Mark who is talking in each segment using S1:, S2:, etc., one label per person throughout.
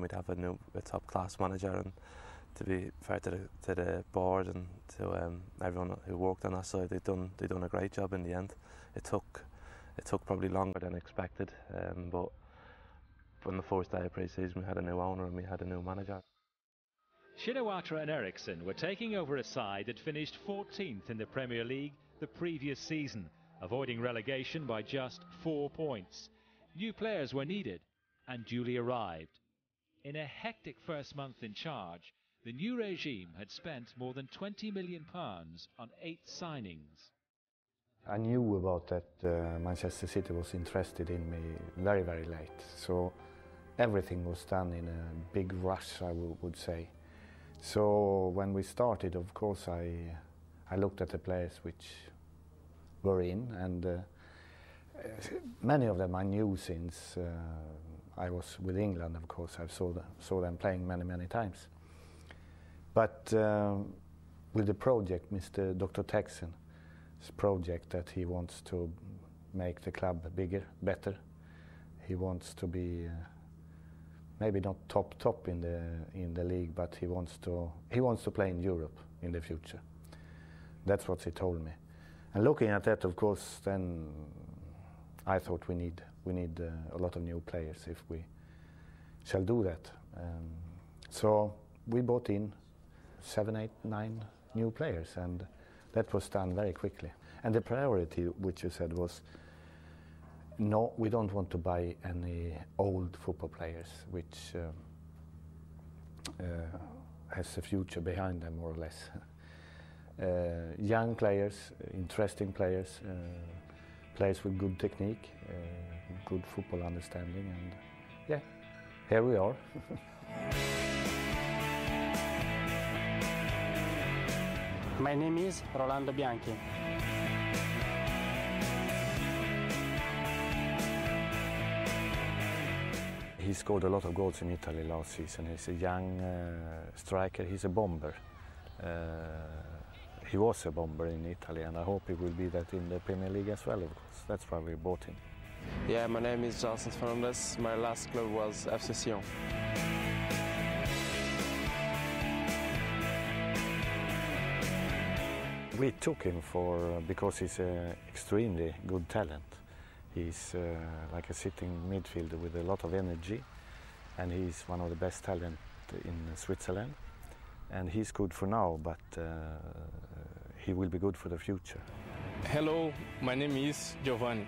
S1: and we'd have a new a top class manager and to be fair to the to the board and to um, everyone who worked on that side they've done they done a great job in the end it took it took probably longer than expected um, but on the first day of pre-season we had a new owner and we had a new manager
S2: Shinawatra and Eriksson were taking over a side that finished 14th in the Premier League the previous season, avoiding relegation by just four points. New players were needed and duly arrived. In a hectic first month in charge, the new regime had spent more than 20 million pounds on eight signings.
S3: I knew about that uh, Manchester City was interested in me very, very late. So everything was done in a big rush, I would say. So when we started, of course, I, I looked at the players which were in, and uh, many of them I knew since uh, I was with England, of course. I saw, the, saw them playing many, many times. But um, with the project, Mr. Dr. Thaksin, his project that he wants to make the club bigger, better. He wants to be uh, maybe not top top in the in the league, but he wants to he wants to play in Europe in the future. That's what he told me. And looking at that, of course, then I thought we need we need uh, a lot of new players if we shall do that. Um, so we bought in seven, eight, nine new players, and that was done very quickly. And the priority, which you said, was no, we don't want to buy any old football players, which um, uh, has a future behind them, more or less. uh, young players, interesting players, uh, players with good technique, uh, good football understanding, and yeah, here we are.
S4: My name is Rolando Bianchi.
S3: He scored a lot of goals in Italy last season. He's a young uh, striker. He's a bomber. Uh, he was a bomber in Italy, and I hope he will be that in the Premier League as well. Of course, that's why we bought him.
S5: Yeah, my name is Gelson Fernandes. My last club was FC Sion.
S3: We took him for uh, because he's an extremely good talent. He's uh, like a sitting midfielder with a lot of energy, and he's one of the best talent in Switzerland. And he's good for now, but uh, he will be good for the future.
S5: Hello, my name is Geovanni.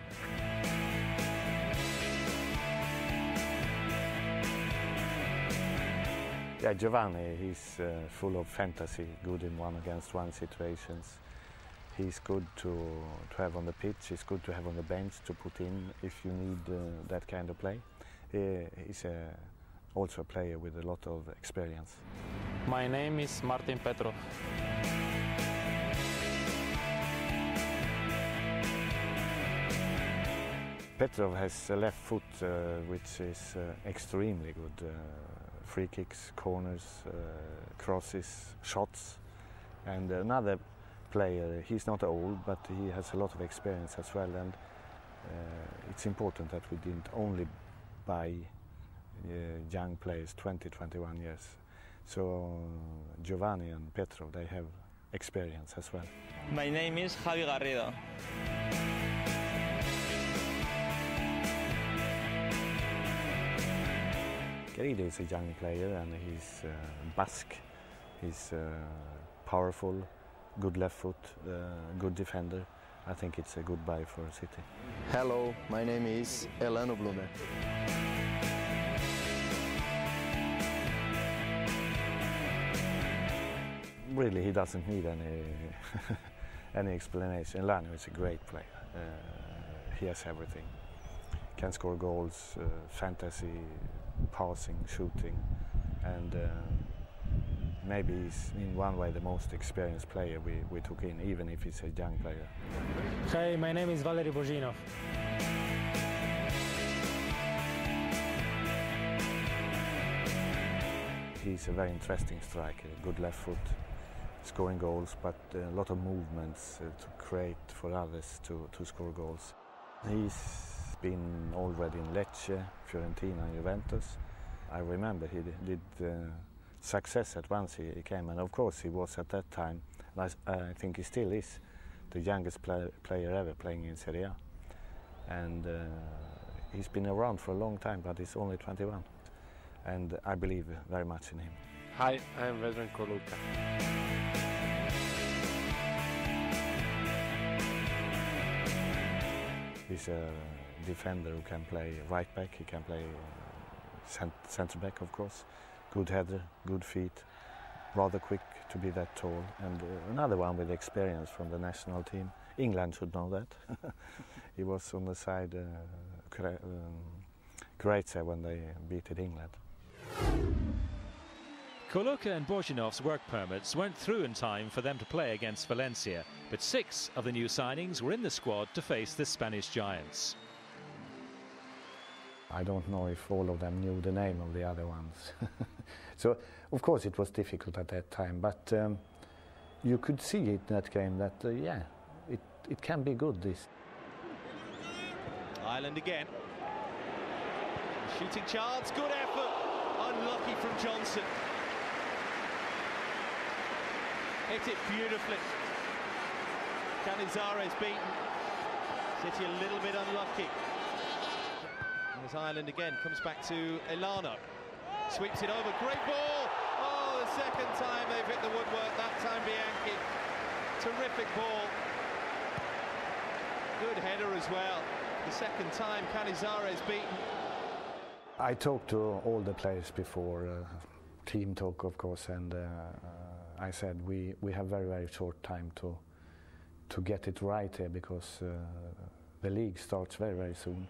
S3: Yeah, Geovanni, he's uh, full of fantasy, good in one against one situations. He's good to, to have on the pitch, he's good to have on the bench to put in if you need uh, that kind of play. Uh, he's a, also a player with a lot of experience.
S4: My name is Martin Petrov.
S3: Petrov has a left foot uh, which is uh, extremely good. Free kicks, corners, uh, crosses, shots. And another player, he's not old, but he has a lot of experience as well. And uh, it's important that we didn't only buy uh, young players, 20, 21 years. So Geovanni and Petrov, they have experience as well.
S6: My name is Javi Garrido.
S3: Garrido is a young player and he's uh, Basque. He's uh, powerful, good left foot, uh, good defender. I think it's a good buy for City.
S7: Hello, my name is Elano Blumer.
S3: Really, he doesn't need any any explanation. Elano is a great player. Uh, he has everything. Can score goals, uh, fantasy, passing, shooting, and uh, maybe he's in one way the most experienced player we, we took in, even if he's a young player.
S4: Hi, my name is Valery Bojinov.
S3: He's a very interesting striker, good left foot, scoring goals, but a lot of movements uh, to create for others to, to score goals. He's been already in Lecce, Fiorentina, and Juventus. I remember he did uh, success at once he, he, came, and of course he was at that time, I, I, think he still is, the youngest play, player ever playing in Serie A. And uh, he's been around for a long time, but he's only 21. And I believe very much in him.
S5: Hi, I'm Vedran Ćorluka.
S3: He's a defender who can play right back, he can play centre back, of course. Good header, good feet, rather quick to be that tall. And uh, another one with experience from the national team. England should know that. he was on the side uh, um, Croatia when they beat England.
S2: Ćorluka and Bojinov's work permits went through in time for them to play against Valencia, but six of the new signings were in the squad to face the Spanish giants.
S3: I don't know if all of them knew the name of the other ones. so, of course, it was difficult at that time, but um, you could see it in that game that, uh, yeah, it, it can be good, this.
S8: Ireland again. Shooting chance, good effort. Unlucky from Johnson. Hit it beautifully. Canizares beaten. City a little bit unlucky. There's Ireland again, comes back to Elano. Sweeps it over, great ball! Oh, the second time they've hit the woodwork, that time Bianchi. Terrific ball. Good header as well. The second time Canizares beaten.
S3: I talked to all the players before, uh, team talk of course, and uh, I said we, we have very, very short time to, to get it right here because uh, the league starts very, very soon.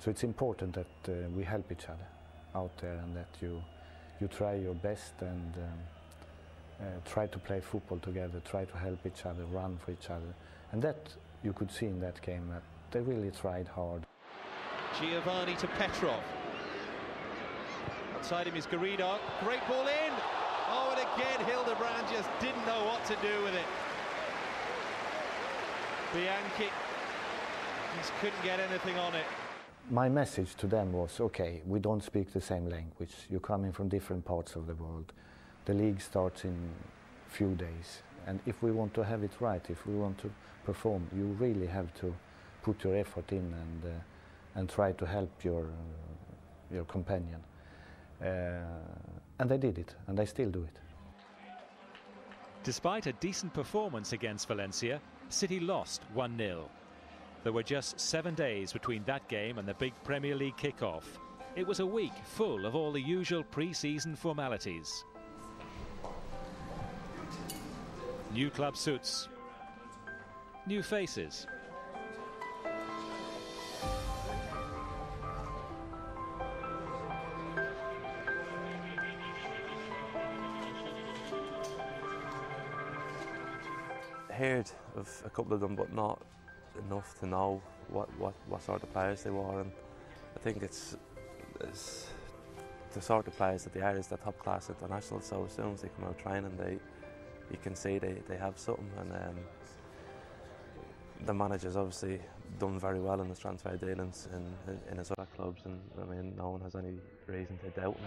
S3: So it's important that uh, we help each other out there and that you, you try your best and um, uh, try to play football together, try to help each other, run for each other. And that you could see in that game that they really tried hard.
S8: Geovanni to Petrov. Outside him is Garrido. Great ball in. Oh, and again, Hildebrand just didn't know what to do with it. Bianchi just couldn't get anything on it.
S3: My message to them was okay, we don't speak the same language. You're coming from different parts of the world. The league starts in few days. And if we want to have it right, if we want to perform, you really have to put your effort in and, uh, and try to help your, uh, your companion. Uh, and they did it, and they still do it.
S2: Despite a decent performance against Valencia, City lost 1 0. There were just seven days between that game and the big Premier League kick-off. It was a week full of all the usual pre-season formalities. New club suits. New faces.
S1: Heard of a couple of them, but not enough to know what, what, what sort of players they were. And I think it's, it's the sort of players that they are is the top class international. So as soon as they come out training, they you can see they, they have something. And um, the manager's obviously done very well in his transfer dealings in, in, his other clubs, and I mean no one has any reason to doubt him.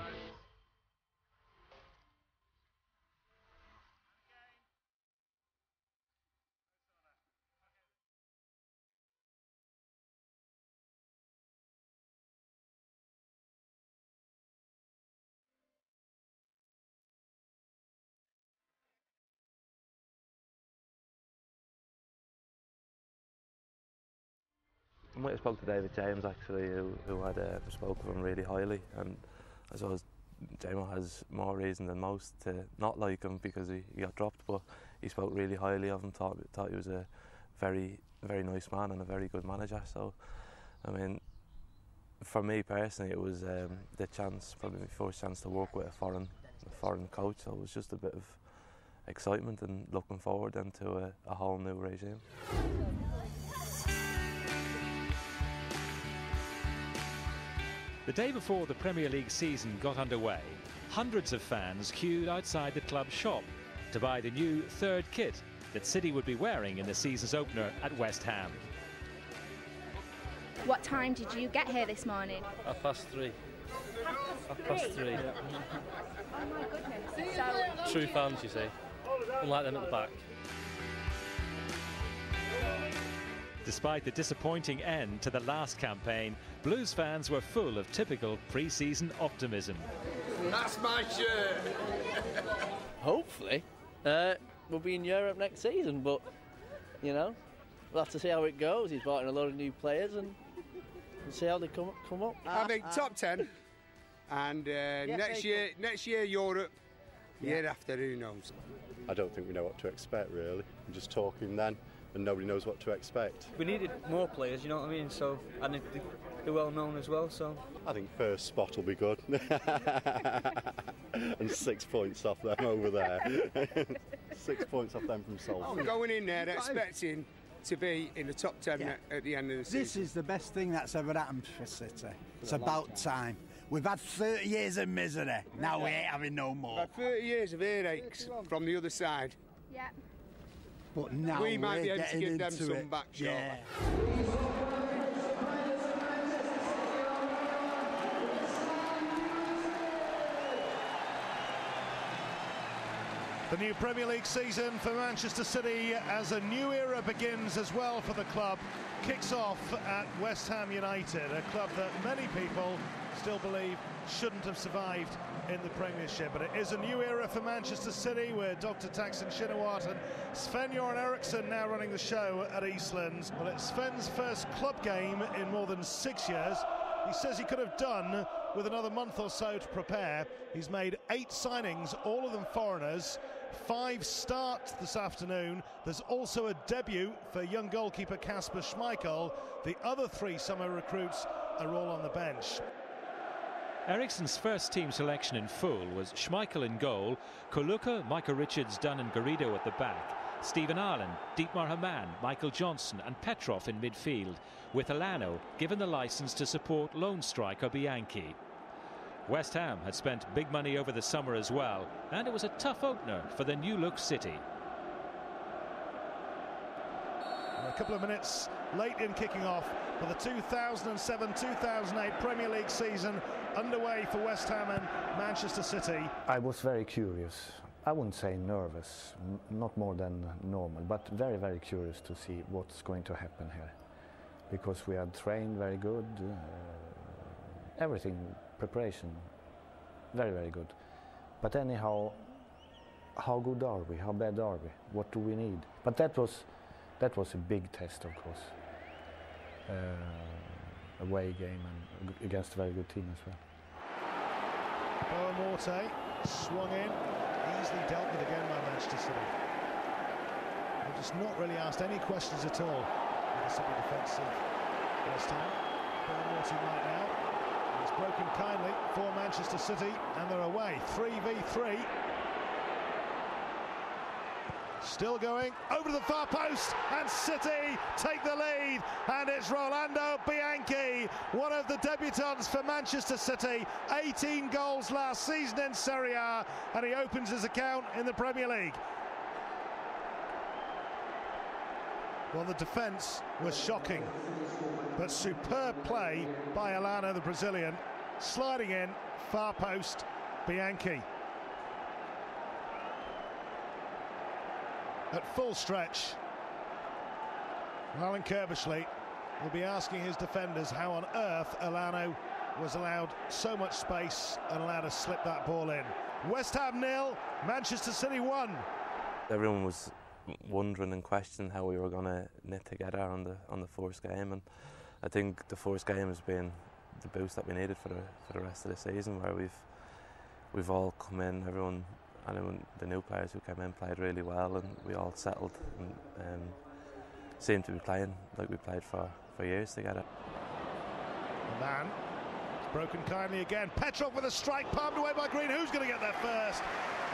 S1: Spoke to David James actually, who, who had uh, spoke of him really highly, and I suppose Jamo has more reason than most to not like him because he, he got dropped, but he spoke really highly of him. Thought thought he was a very very nice man and a very good manager. So, I mean, for me personally, it was um, the chance, probably my first chance to work with a foreign a foreign coach. So it was just a bit of excitement and looking forward then to a, a whole new regime.
S2: The day before the Premier League season got underway, hundreds of fans queued outside the club shop to buy the new third kit that City would be wearing in the season's opener at West Ham.
S9: What time did you get here this morning?
S5: Half past three.
S9: Half
S5: past three. Yeah.
S9: Oh my goodness. So
S5: True fans, you see. Unlike them at the back.
S2: Despite the disappointing end to the last campaign, Blues fans were full of typical pre-season optimism.
S10: That's my shirt.
S11: Hopefully, uh, we'll be in Europe next season, but you know, we'll have to see how it goes. He's brought in a lot of new players, and we'll see how they come come up.
S10: I think top ten, and uh, next year, next year Europe. Year after, who knows?
S12: I don't think we know what to expect really. We're just talking then, and nobody knows what to expect.
S13: We needed more players, you know what I mean? So and they're well known as well. So
S12: I think first spot will be good, and six points off them over there. six points off them from Salford.
S10: I'm going in there expecting to be in the top ten yeah. at, at the end of the season.
S14: This is the best thing that's ever happened for City. It's about time. We've had 30 years of misery. Now we ain't having no more.
S10: We've had 30 years of earaches from the other side.
S9: Yeah.
S14: But now
S10: we might be able to give them some
S14: it.
S10: back shortly.
S14: Yeah.
S15: The new Premier League season for Manchester City as a new era begins as well for the club. Kicks off at West Ham United, a club that many people still believe shouldn't have survived in the Premiership. But it is a new era for Manchester City where Dr. Thaksin Shinawatra and Sven-Göran Eriksson now running the show at Eastlands. Well, it's Sven's first club game in more than six years. He says he could have done with another month or so to prepare. He's made eight signings, all of them foreigners. Five starts this afternoon. There's also a debut for young goalkeeper Kasper Schmeichel. The other three summer recruits are all on the bench.
S2: Eriksson's first team selection in full was Schmeichel in goal, Ćorluka, Micah Richards, Dunne and Garrido at the back, Stephen Ireland, Dietmar Hamann, Michael Johnson and Petrov in midfield, with Elano given the licence to support lone striker Bianchi. West Ham had spent big money over the summer as well, and it was a tough opener for the new look City.
S15: a couple of minutes late in kicking off for the 2007-2008 Premier League season underway for West Ham and Manchester City.
S3: I was very curious. I wouldn't say nervous, not more than normal, but very, very curious to see what's going to happen here. Because we had trained very good, uh, everything, preparation, very, very good. But anyhow, how good are we? How bad are we? What do we need? But that was, that was a big test, of course. Uh, away game and against a very good team as well.
S15: Boa Morte swung in, easily dealt with again by Manchester City. They've just not really asked any questions at all in the City defence of West Ham. Boa Morte right now. Broken kindly for Manchester City and they're away 3v3 Still going over to the far post, and City take the lead. And it's Rolando Bianchi, one of the debutants for Manchester City. 18 goals last season in Serie A, and he opens his account in the Premier League. Well, the defence was shocking, but superb play by Elano, the Brazilian, sliding in, far post, Bianchi. at full stretch. Alan Curbishley will be asking his defenders how on earth Elano was allowed so much space and allowed to slip that ball in. West Ham nil, Manchester City one.
S1: Everyone was wondering and questioning how we were going to knit together on the on the first game, and I think the first game has been the boost that we needed for the for the rest of the season, where we've we've all come in, everyone and the new players who came in played really well, and we all settled and um, seemed to be playing like we played for, for years together.
S15: The man broken kindly again. Petrov with a strike, palmed away by Green. Who's going to get there first?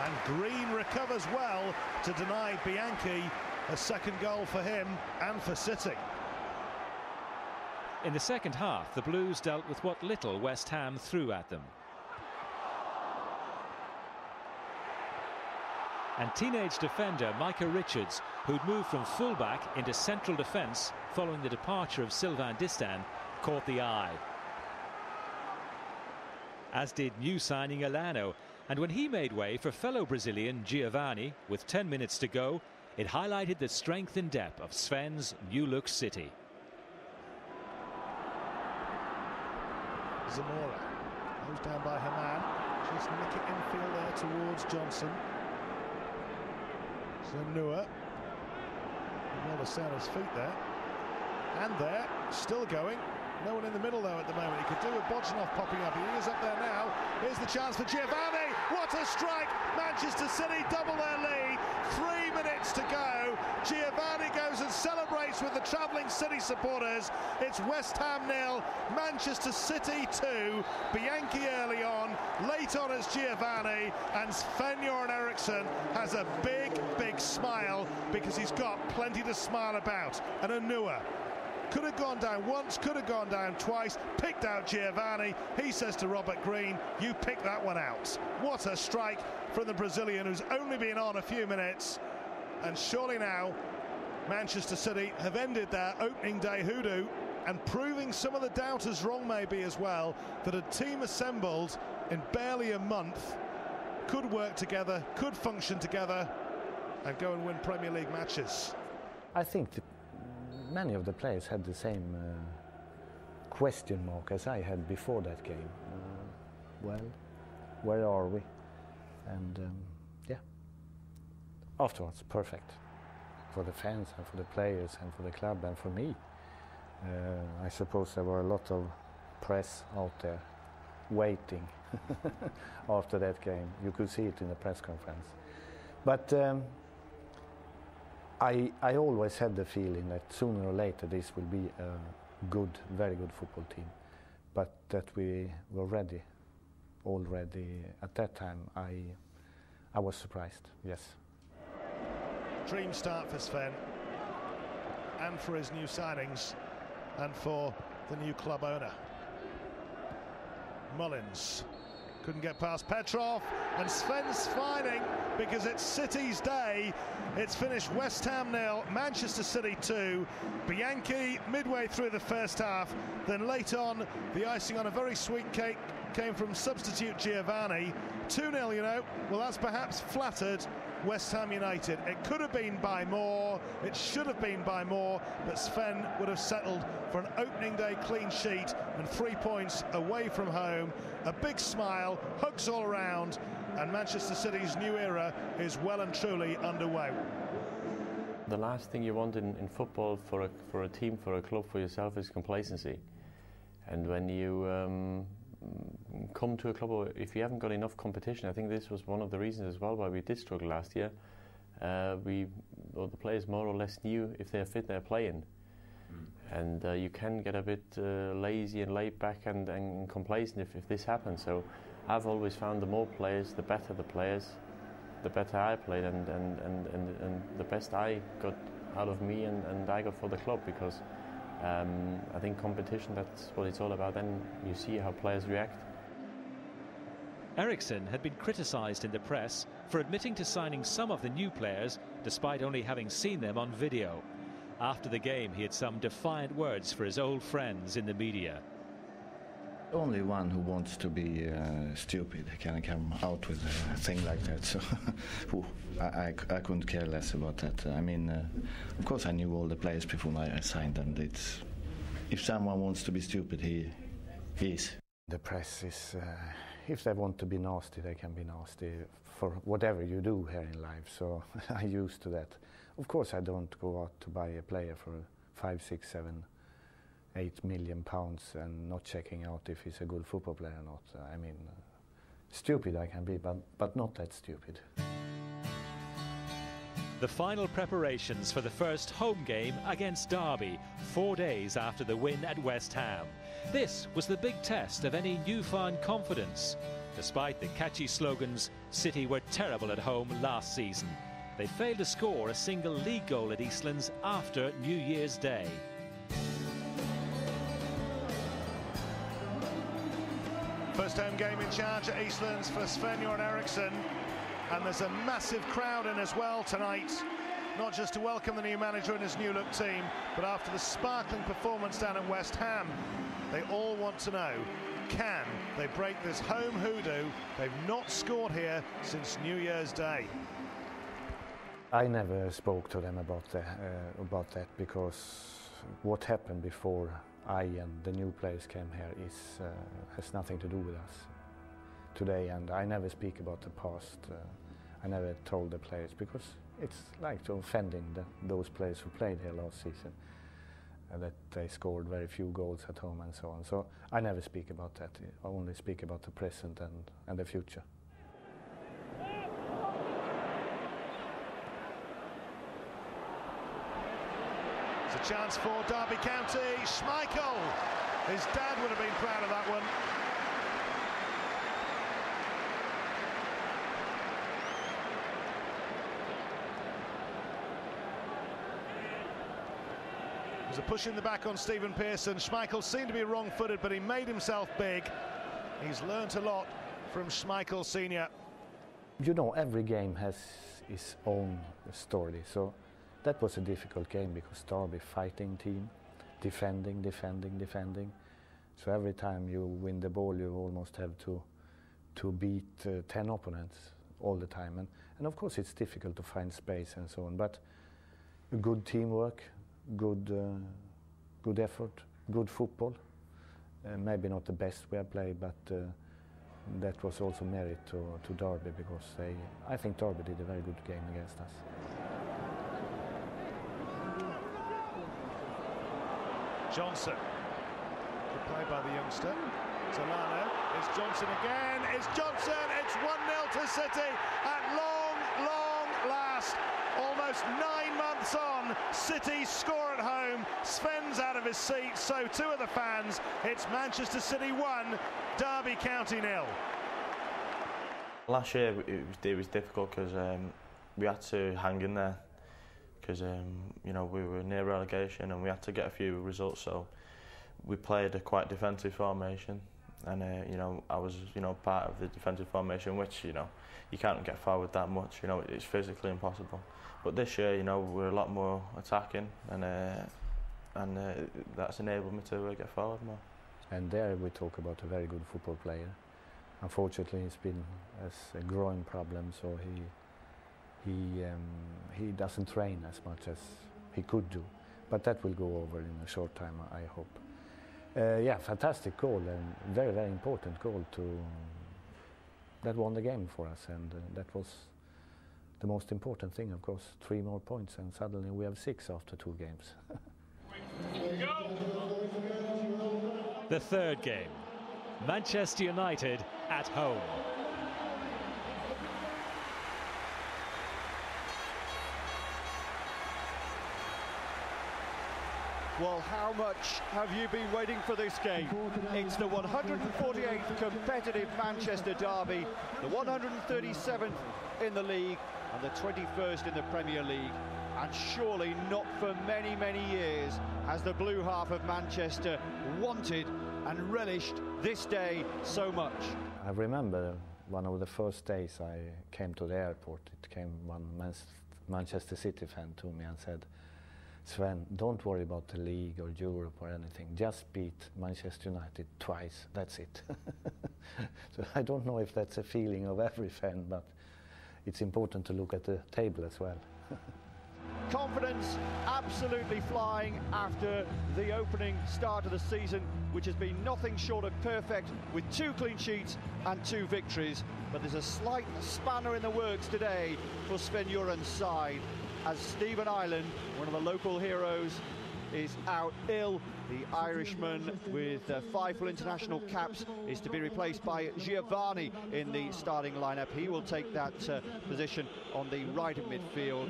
S15: And Green recovers well to deny Bianchi a second goal for him and for City.
S2: In the second half, the Blues dealt with what little West Ham threw at them. and teenage defender Micah Richards, who'd moved from fullback into central defence following the departure of Sylvain Distin, caught the eye. As did new signing Elano, and when he made way for fellow Brazilian Geovanni with 10 minutes to go, it highlighted the strength and depth of Sven's new-look City.
S15: Zamora goes down by Hamann, just nick it infield there towards Johnson. Onuoha. On his feet there. And there, still going. No one in the middle, though, at the moment. He could do with Bojinov popping up. He is up there now. Here's the chance for Geovanni. What a strike! Manchester City double their lead. Three minutes to go. Geovanni goes and celebrates with the travelling City supporters. It's West Ham nil, Manchester City 2. Bianchi early on, late on as Geovanni, and Sven-Göran Eriksson has a big, big smile because he's got plenty to smile about. And Onuoha could have gone down once, could have gone down twice, picked out Geovanni. He says to Robert Green, you pick that one out. What a strike from the Brazilian who's only been on a few minutes. And surely now, Manchester City have ended their opening day hoodoo and proving some of the doubters wrong maybe as well, that a team assembled in barely a month could work together, could function together and go and win Premier League matches.
S3: I think many of the players had the same uh, question mark as I had before that game. Uh, well, where are we? And um, afterwards, perfect for the fans and for the players and for the club and for me. Uh, I suppose there were a lot of press out there waiting after that game. You could see it in the press conference. But um, I, I always had the feeling that sooner or later this will be a good, very good football team, but that we were ready already at that time. I, I was surprised. Yes.
S15: Dream start for Sven, and for his new signings, and for the new club owner. Mullins couldn't get past Petrov, and Sven's smiling because it's City's day. It's finished West Ham nil, Manchester City 2. Bianchi midway through the first half, then late on, the icing on a very sweet cake came from substitute Geovanni. 2 0, you know. Well, that's perhaps flattered West Ham United. It could have been by more, it should have been by more, but Sven would have settled for an opening day clean sheet and three points away from home. A big smile, hugs all around, and Manchester City's new era is well and truly underway.
S16: The last thing you want in, in football for a, for a team, for a club, for yourself is complacency. And when you um, come to a club, or if you haven't got enough competition, I think this was one of the reasons as well why we did struggle last year. Uh, we, well, the players more or less knew if they're fit, they're playing. Mm. And uh, you can get a bit uh, lazy and laid back and, and complacent if, if this happens. So I've always found the more players, the better the players, the better I played, and, and, and, and, and the best I got out of me and, and I got for the club because um, I think competition, that's what it's all about. Then you see how players react.
S2: Eriksson had been criticised in the press for admitting to signing some of the new players despite only having seen them on video. After the game, he had some defiant words for his old friends in the media.
S3: Only one who wants to be uh, stupid can come out with a thing like that. So I, I, I, couldn't care less about that. I mean, uh, of course, I knew all the players before I signed them. It's, if someone wants to be stupid, he, he is. The press is, uh, if they want to be nasty, they can be nasty for whatever you do here in life. So I'm used to that. Of course, I don't go out to buy a player for five, six, seven 8 million pounds and not checking out if he's a good football player or not. I mean, uh, stupid I can be, but, but not that stupid.
S2: The final preparations for the first home game against Derby, four days after the win at West Ham. This was the big test of any newfound confidence. Despite the catchy slogans, City were terrible at home last season. They failed to score a single league goal at Eastlands after New Year's Day.
S15: First home game in charge at Eastlands for Sven-Göran Eriksson. And there's a massive crowd in as well tonight. Not just to welcome the new manager and his new look team, but after the sparkling performance down at West Ham, they all want to know, can they break this home hoodoo? They've not scored here since New Year's Day.
S3: I never spoke to them about, uh, about that because what happened before I and the new players came here is, uh, has nothing to do with us today and I never speak about the past. Uh, I never told the players because it's like offending the, those players who played here last season uh, that they scored very few goals at home and so on. So I never speak about that. I only speak about the present and, and the future.
S15: A chance for Derby County. Schmeichel. His dad would have been proud of that one. There's a push in the back on Stephen Pearson. Schmeichel seemed to be wrong-footed, but he made himself big. He's learnt a lot from Schmeichel Senior.
S3: You know, every game has its own story. So that was a difficult game because Derby fighting team, defending, defending, defending. So every time you win the ball, you almost have to to beat uh, 10 opponents all the time. And, and of course, it's difficult to find space and so on. But good teamwork, good, uh, good effort, good football. Uh, maybe not the best we have played, but uh, that was also merit to, to Derby because they, I think Derby did a very good game against us.
S15: Johnson. Good play by the youngster. Solano. It's Johnson again. It's Johnson. It's 1-0 to City at long, long last. Almost nine months on, City score at home. Sven's out of his seat, so two of the fans. It's Manchester City 1, Derby County nil.
S5: Last year it was, it was difficult because um, we had to hang in there because um, you know we were near relegation and we had to get a few results. So we played a quite defensive formation, and uh, you know I was you know part of the defensive formation, which you know you can't get forward that much. You know it's physically impossible. But this year, you know, we're a lot more attacking, and uh, and uh, that's enabled me to uh, get forward more.
S3: And there we talk about a very good football player. Unfortunately, it's been as a growing problem, so he he um, he doesn't train as much as he could do. But that will go over in a short time, I hope. Uh, yeah, fantastic goal and very very important goal to that won the game for us, and uh, that was the most important thing, of course. Three more points, and suddenly we have six after two games.
S2: The third game, Manchester United at home.
S17: Well, how much have you been waiting for this game? It's the 148th competitive Manchester derby, the 137th in the league, and the 21st in the Premier League. And surely not for many, many years has the blue half of Manchester wanted and relished this day so much.
S3: I remember one of the first days I came to the airport, it came one Manchester City fan to me and said, Sven, don't worry about the league or Europe or anything. Just beat Manchester United twice. That's it. so I don't know if that's a feeling of every fan, but it's important to look at the table as well.
S17: Confidence absolutely flying after the opening start of the season, which has been nothing short of perfect with two clean sheets and two victories. But there's a slight spanner in the works today for Sven Göran's side as Stephen Ireland, one of the local heroes, is out ill. The Irishman with uh, five full international caps is to be replaced by Geovanni in the starting lineup. He will take that uh, position on the right of midfield.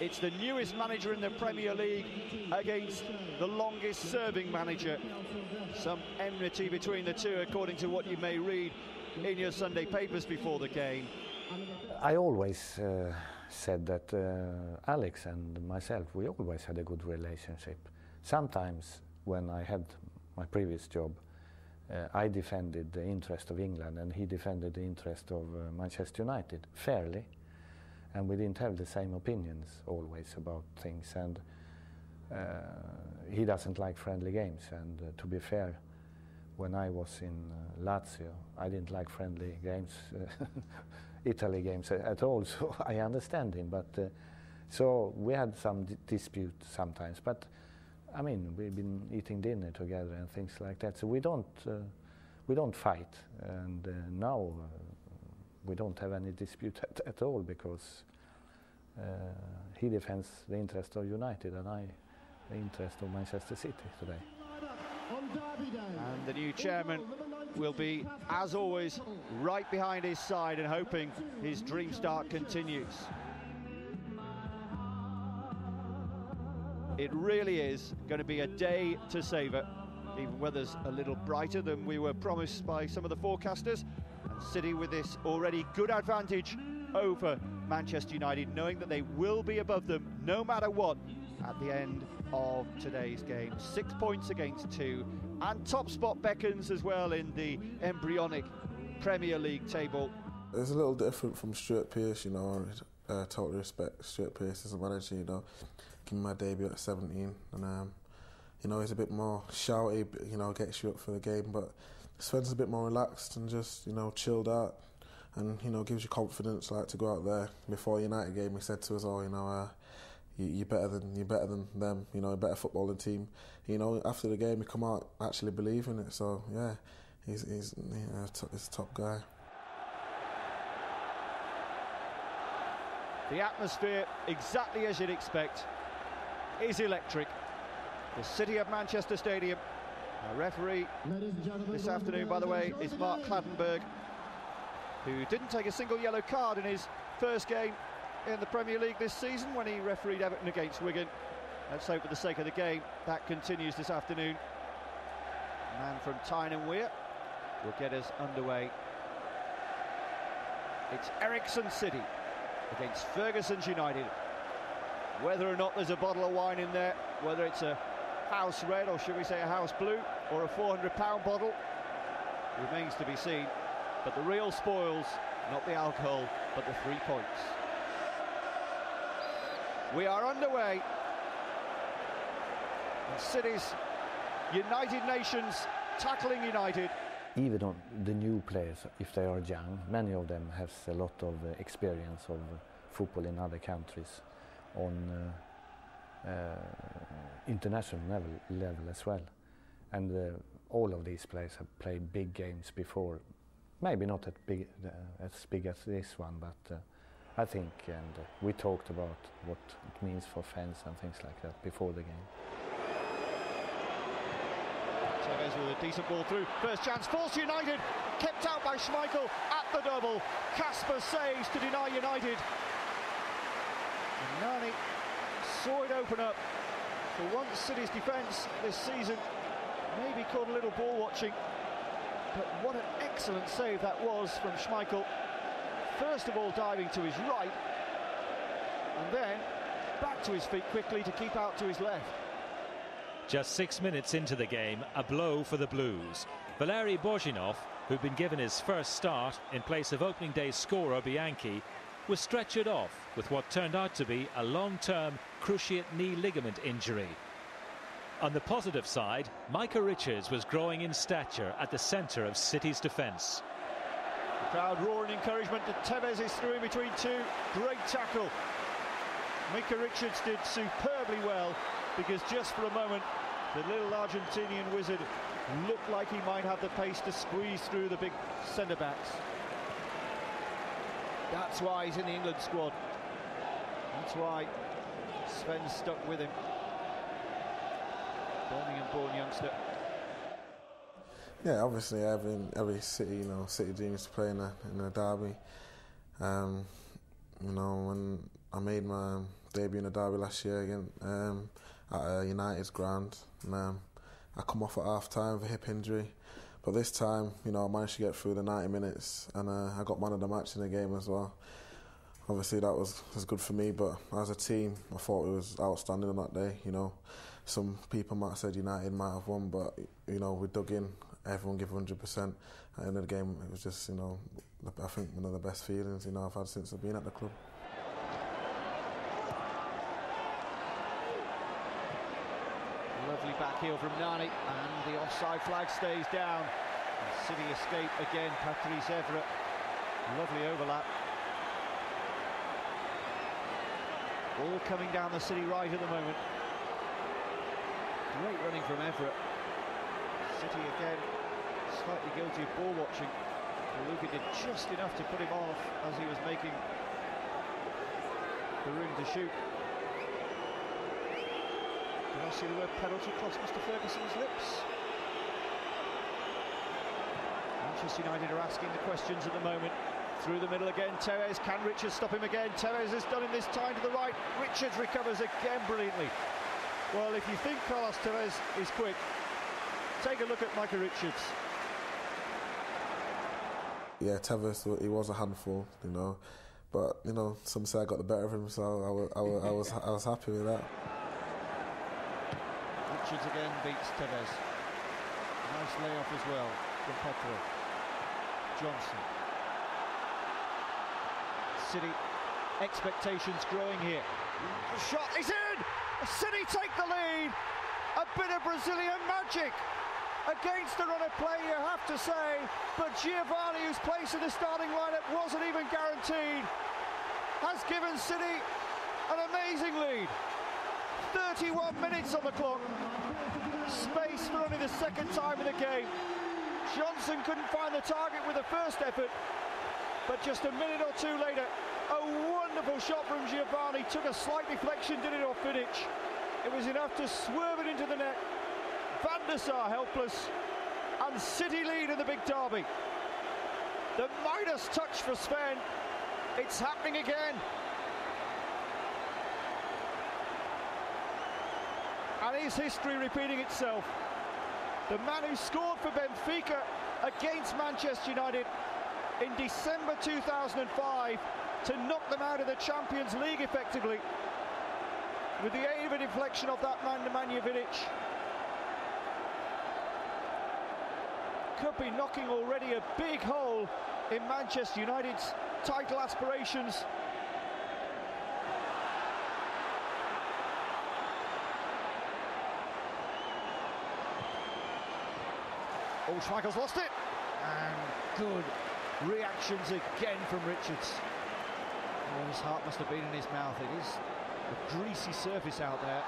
S17: It's the newest manager in the Premier League against the longest serving manager. Some enmity between the two, according to what you may read in your Sunday papers before the game.
S3: I always uh, said that uh, Alex and myself, we always had a good relationship. Sometimes when I had my previous job, uh, I defended the interest of England and he defended the interest of uh, Manchester United fairly. And we didn't have the same opinions always about things. And uh, he doesn't like friendly games. And uh, to be fair, when I was in uh, Lazio, I didn't like friendly games. Italy games at all, so I understand him. But uh, so we had some dispute sometimes, but I mean we've been eating dinner together and things like that. So we don't uh, we don't fight, and uh, now uh, we don't have any dispute at, at all because uh, he defends the interest of United and I the interest of Manchester City today.
S17: And the new chairman will be, as always, right behind his side and hoping his dream start continues. It really is going to be a day to savour. Even weather's a little brighter than we were promised by some of the forecasters. And City with this already good advantage over Manchester United, knowing that they will be above them no matter what at the end of today's game. Six points against two, and top spot beckons as well in the embryonic Premier League table.
S18: It's a little different from Stuart Pearce, you know. I uh, totally respect Stuart Pearce as a manager, you know. Give me my debut at 17, and um, you know he's a bit more shouty, you know, gets you up for the game. But Sven's a bit more relaxed and just you know chilled out, and you know gives you confidence, like to go out there. Before United game, he said to us all, you know. Uh, you, are better than you're better than them. You know, a better footballing team. You know, after the game, he come out actually believing it. So yeah, he's he's yeah, he's a top guy.
S17: The atmosphere, exactly as you'd expect, is electric. The City of Manchester Stadium. Our referee this afternoon, by the way, is Mark Clattenburg, who didn't take a single yellow card in his first game in the Premier League this season when he refereed Everton against Wigan. Let's hope for the sake of the game that continues this afternoon. A Man from Tyne and Wear will get us underway. It's Eriksson City against Ferguson's United. Whether or not there's a bottle of wine in there, whether it's a house red or should we say a house blue or a 400 pound bottle, remains to be seen. But the real spoils, not the alcohol, but the three points. We are underway. City's United Nations tackling United.
S3: Even on the new players, if they are young, many of them has a lot of uh, experience of uh, football in other countries on uh, uh, international level, level as well. And uh, all of these players have played big games before. Maybe not as big, uh, as big as this one, but I think, and uh, we talked about what it means for fans and things like that before the game.
S17: Tevez with a decent ball through. First chance, force United. Kept out by Schmeichel at the double. Kasper saves to deny United. And Nani saw it open up. For once, City's defence this season maybe caught a little ball watching. But what an excellent save that was from Schmeichel. First of all, diving to his right, and then back to his feet quickly to keep out to his left.
S2: Just six minutes into the game, a blow for the Blues. Valery Bojinov, who'd been given his first start in place of opening day scorer Bianchi, was stretchered off with what turned out to be a long-term cruciate knee ligament injury. On the positive side, Micah Richards was growing in stature at the centre of City's defence.
S17: Crowd roaring encouragement to Tevez is through in between two. Great tackle. Micah Richards did superbly well because just for a moment the little Argentinian wizard looked like he might have the pace to squeeze through the big centre backs. That's why he's in the England squad. That's why Sven stuck with him. Birmingham-born youngster.
S18: Yeah, obviously every every city, you know, city dreams to play in a in a derby. Um, you know, when I made my debut in a derby last year again um, at United's ground, and um, I come off at half time with a hip injury. But this time, you know, I managed to get through the 90 minutes, and uh, I got man of the match in the game as well. Obviously, that was was good for me, but as a team, I thought it was outstanding on that day. You know, some people might have said United might have won, but you know, we dug in. Everyone gave 100%. At the end of the game, it was just, you know, I think one of the best feelings, you know, I've had since I've been at the club.
S17: Lovely back heel from Nani, and the offside flag stays down. And City escape again, Patrice Evra. Lovely overlap. All coming down the City right at the moment. Great running from Evra. City again, slightly guilty of ball watching. Luca did just enough to put him off as he was making the room to shoot. Did I see the word penalty cross Mr Ferguson's lips? Manchester United are asking the questions at the moment. Through the middle again, Tevez, can Richards stop him again? Tevez has done him this time to the right, Richards recovers again brilliantly. Well, if you think Carlos Tevez is quick, take a look at Micah Richards.
S18: Yeah, Tevez, he was a handful, you know, but you know, some say I got the better of him, so I was, I was, I was, I was happy with that.
S17: Richards again beats Tevez. Nice layoff as well from Petro. Johnson. City expectations growing here. The shot is in! City take the lead! A bit of Brazilian magic against the run of play, you have to say. But Geovanni, whose place in the starting lineup wasn't even guaranteed, has given City an amazing lead. 31 minutes on the clock. Space for only the second time in the game. Johnson couldn't find the target with the first effort, but just a minute or two later, a wonderful shot from Geovanni. Took a slight deflection, did it off finish. It was enough to swerve it into the net. Van der Sar helpless, and City lead in the big derby. The Midas touch for Sven. It's happening again. And is history repeating itself? The man who scored for Benfica against Manchester United in December 2005 to knock them out of the Champions League effectively with the aid of a deflection of that man, Nemanja Vidic. Could be knocking already a big hole in Manchester United's title aspirations. Oh, Schmeichel's lost it. And good reactions again from Richards. Oh, his heart must have been in his mouth. It is a greasy surface out there.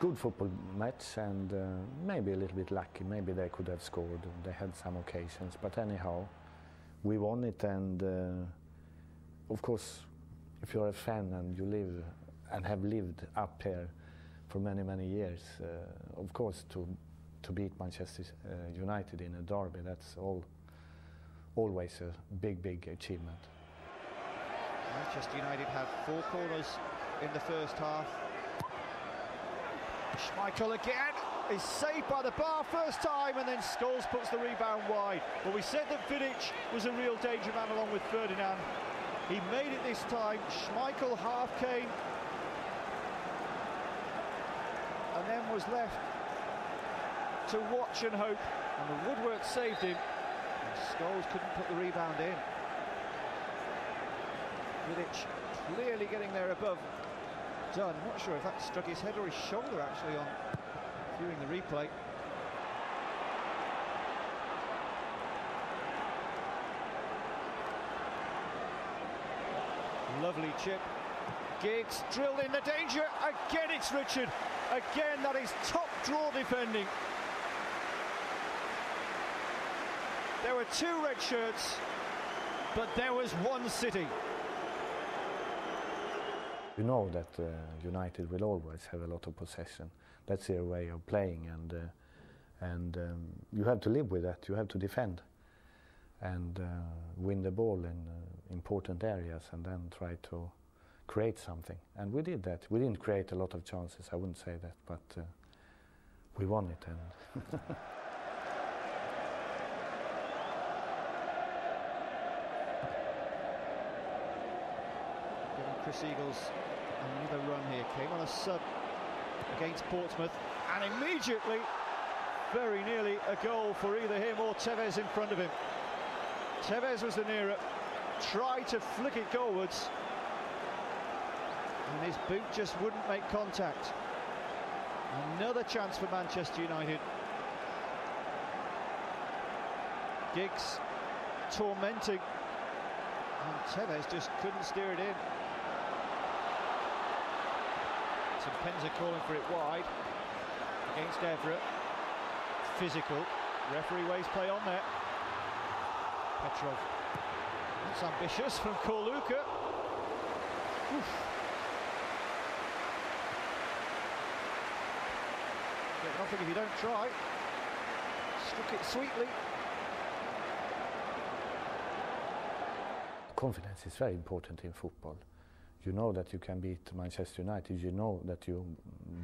S3: Good football match and uh, maybe a little bit lucky. Maybe they could have scored. They had some occasions, but anyhow, we won it. And uh, of course, if you're a fan and you live and have lived up here for many many years, uh, of course to to beat Manchester uh, United in a derby, that's all always a big big achievement.
S17: Manchester United had four corners in the first half. Schmeichel again is saved by the bar first time and then Scholes puts the rebound wide. Well, we said that Vidic was a real danger man along with Ferdinand. He made it this time. Schmeichel half came and then was left to watch and hope. And the woodwork saved him. And Scholes couldn't put the rebound in. Vidic clearly getting there above Dunne. I'm not sure if that struck his head or his shoulder actually on viewing the replay. Lovely chip. Giggs drilled in the danger. Again, it's Richard. Again, that is top draw defending. There were two red shirts, but there was one City.
S3: You know that uh, United will always have a lot of possession. That's their way of playing, and uh, and um, you have to live with that. You have to defend and uh, win the ball in uh, important areas, and then try to create something. And we did that. We didn't create a lot of chances. I wouldn't say that, but uh, we won it. And
S17: Chris Eagles another run here. Came on a sub against Portsmouth and immediately, very nearly a goal for either him or Tevez in front of him. Tevez was the nearer, tried to flick it goalwards and his boot just wouldn't make contact. Another chance for Manchester United. Giggs tormenting and Tevez just couldn't steer it in. St Penza calling for it wide against Everett. Physical. Referee ways play on there. Petrov. That's ambitious from Ćorluka. Get nothing if you don't try. Struck it sweetly.
S3: confidence is very important in football. You know that you can beat Manchester United, you know that you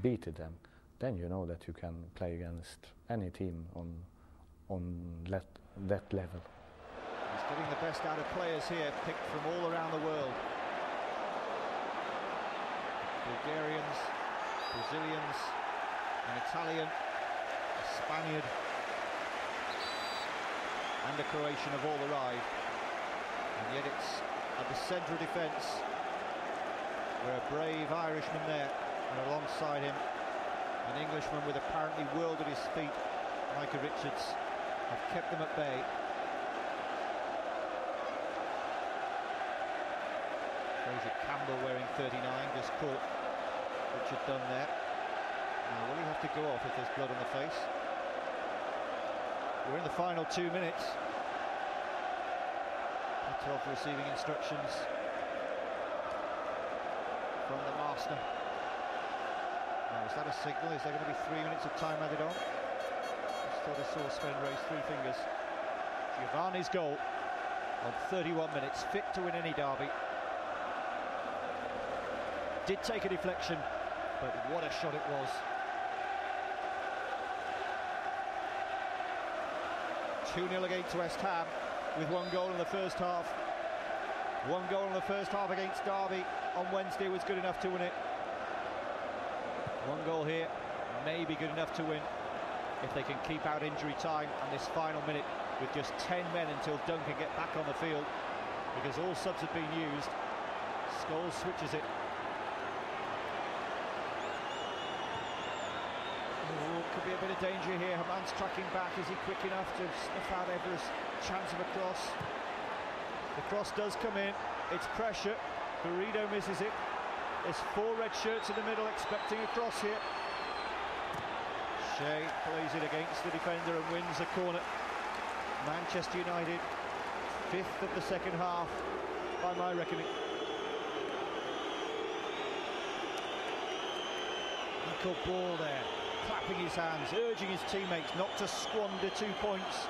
S3: beat them, then you know that you can play against any team on, on let, that level.
S17: He's getting the best out of players here, picked from all around the world. Bulgarians, Brazilians, an Italian, a Spaniard, and a Croatian have all arrived. And yet it's at the centre of defence where a brave Irishman there and alongside him an Englishman with apparently world at his feet, Micah Richards, have kept them at bay. Fraser Campbell wearing 39 just caught Richard Dunne there. Now will he have to go off if there's blood on the face? We're in the final two minutes. Petrov receiving instructions Now, is that a signal? Is there going to be three minutes of time added on? Just thought I saw Sven raise three fingers. Geovanni's goal on 31 minutes, fit to win any derby. Did take a deflection, but what a shot it was. Two 0 against West Ham with one goal in the first half. One goal in the first half against Derby on Wednesday was good enough to win it. One goal here may be good enough to win. if they can keep out injury time and this final minute with just 10 men until Dunne can get back on the field because all subs have been used. Scholes switches it. Could be a bit of danger here. Hamann's tracking back. Is he quick enough to snuff out Evra's chance of a cross? The cross does come in. It's pressure. Garrido misses it. There's four red shirts in the middle expecting a cross here. Shea plays it against the defender and wins the corner. Manchester United, fifth of the second half, by my reckoning. Michael Ball there, clapping his hands, urging his teammates not to squander two points.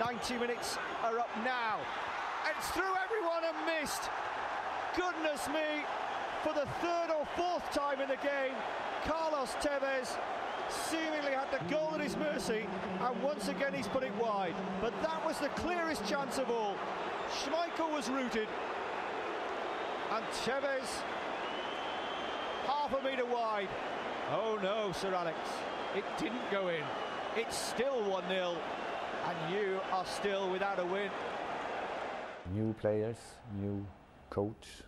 S17: 90 minutes are up now. It's through everyone and missed. Goodness me, for the third or fourth time in the game, Carlos Tevez seemingly had the goal at his mercy, and once again he's put it wide. But that was the clearest chance of all. Schmeichel was rooted, and Tevez half a metre wide. Oh no, Sir Alex, it didn't go in. It's still 1 0, and you are still without a win.
S3: New players, new coach,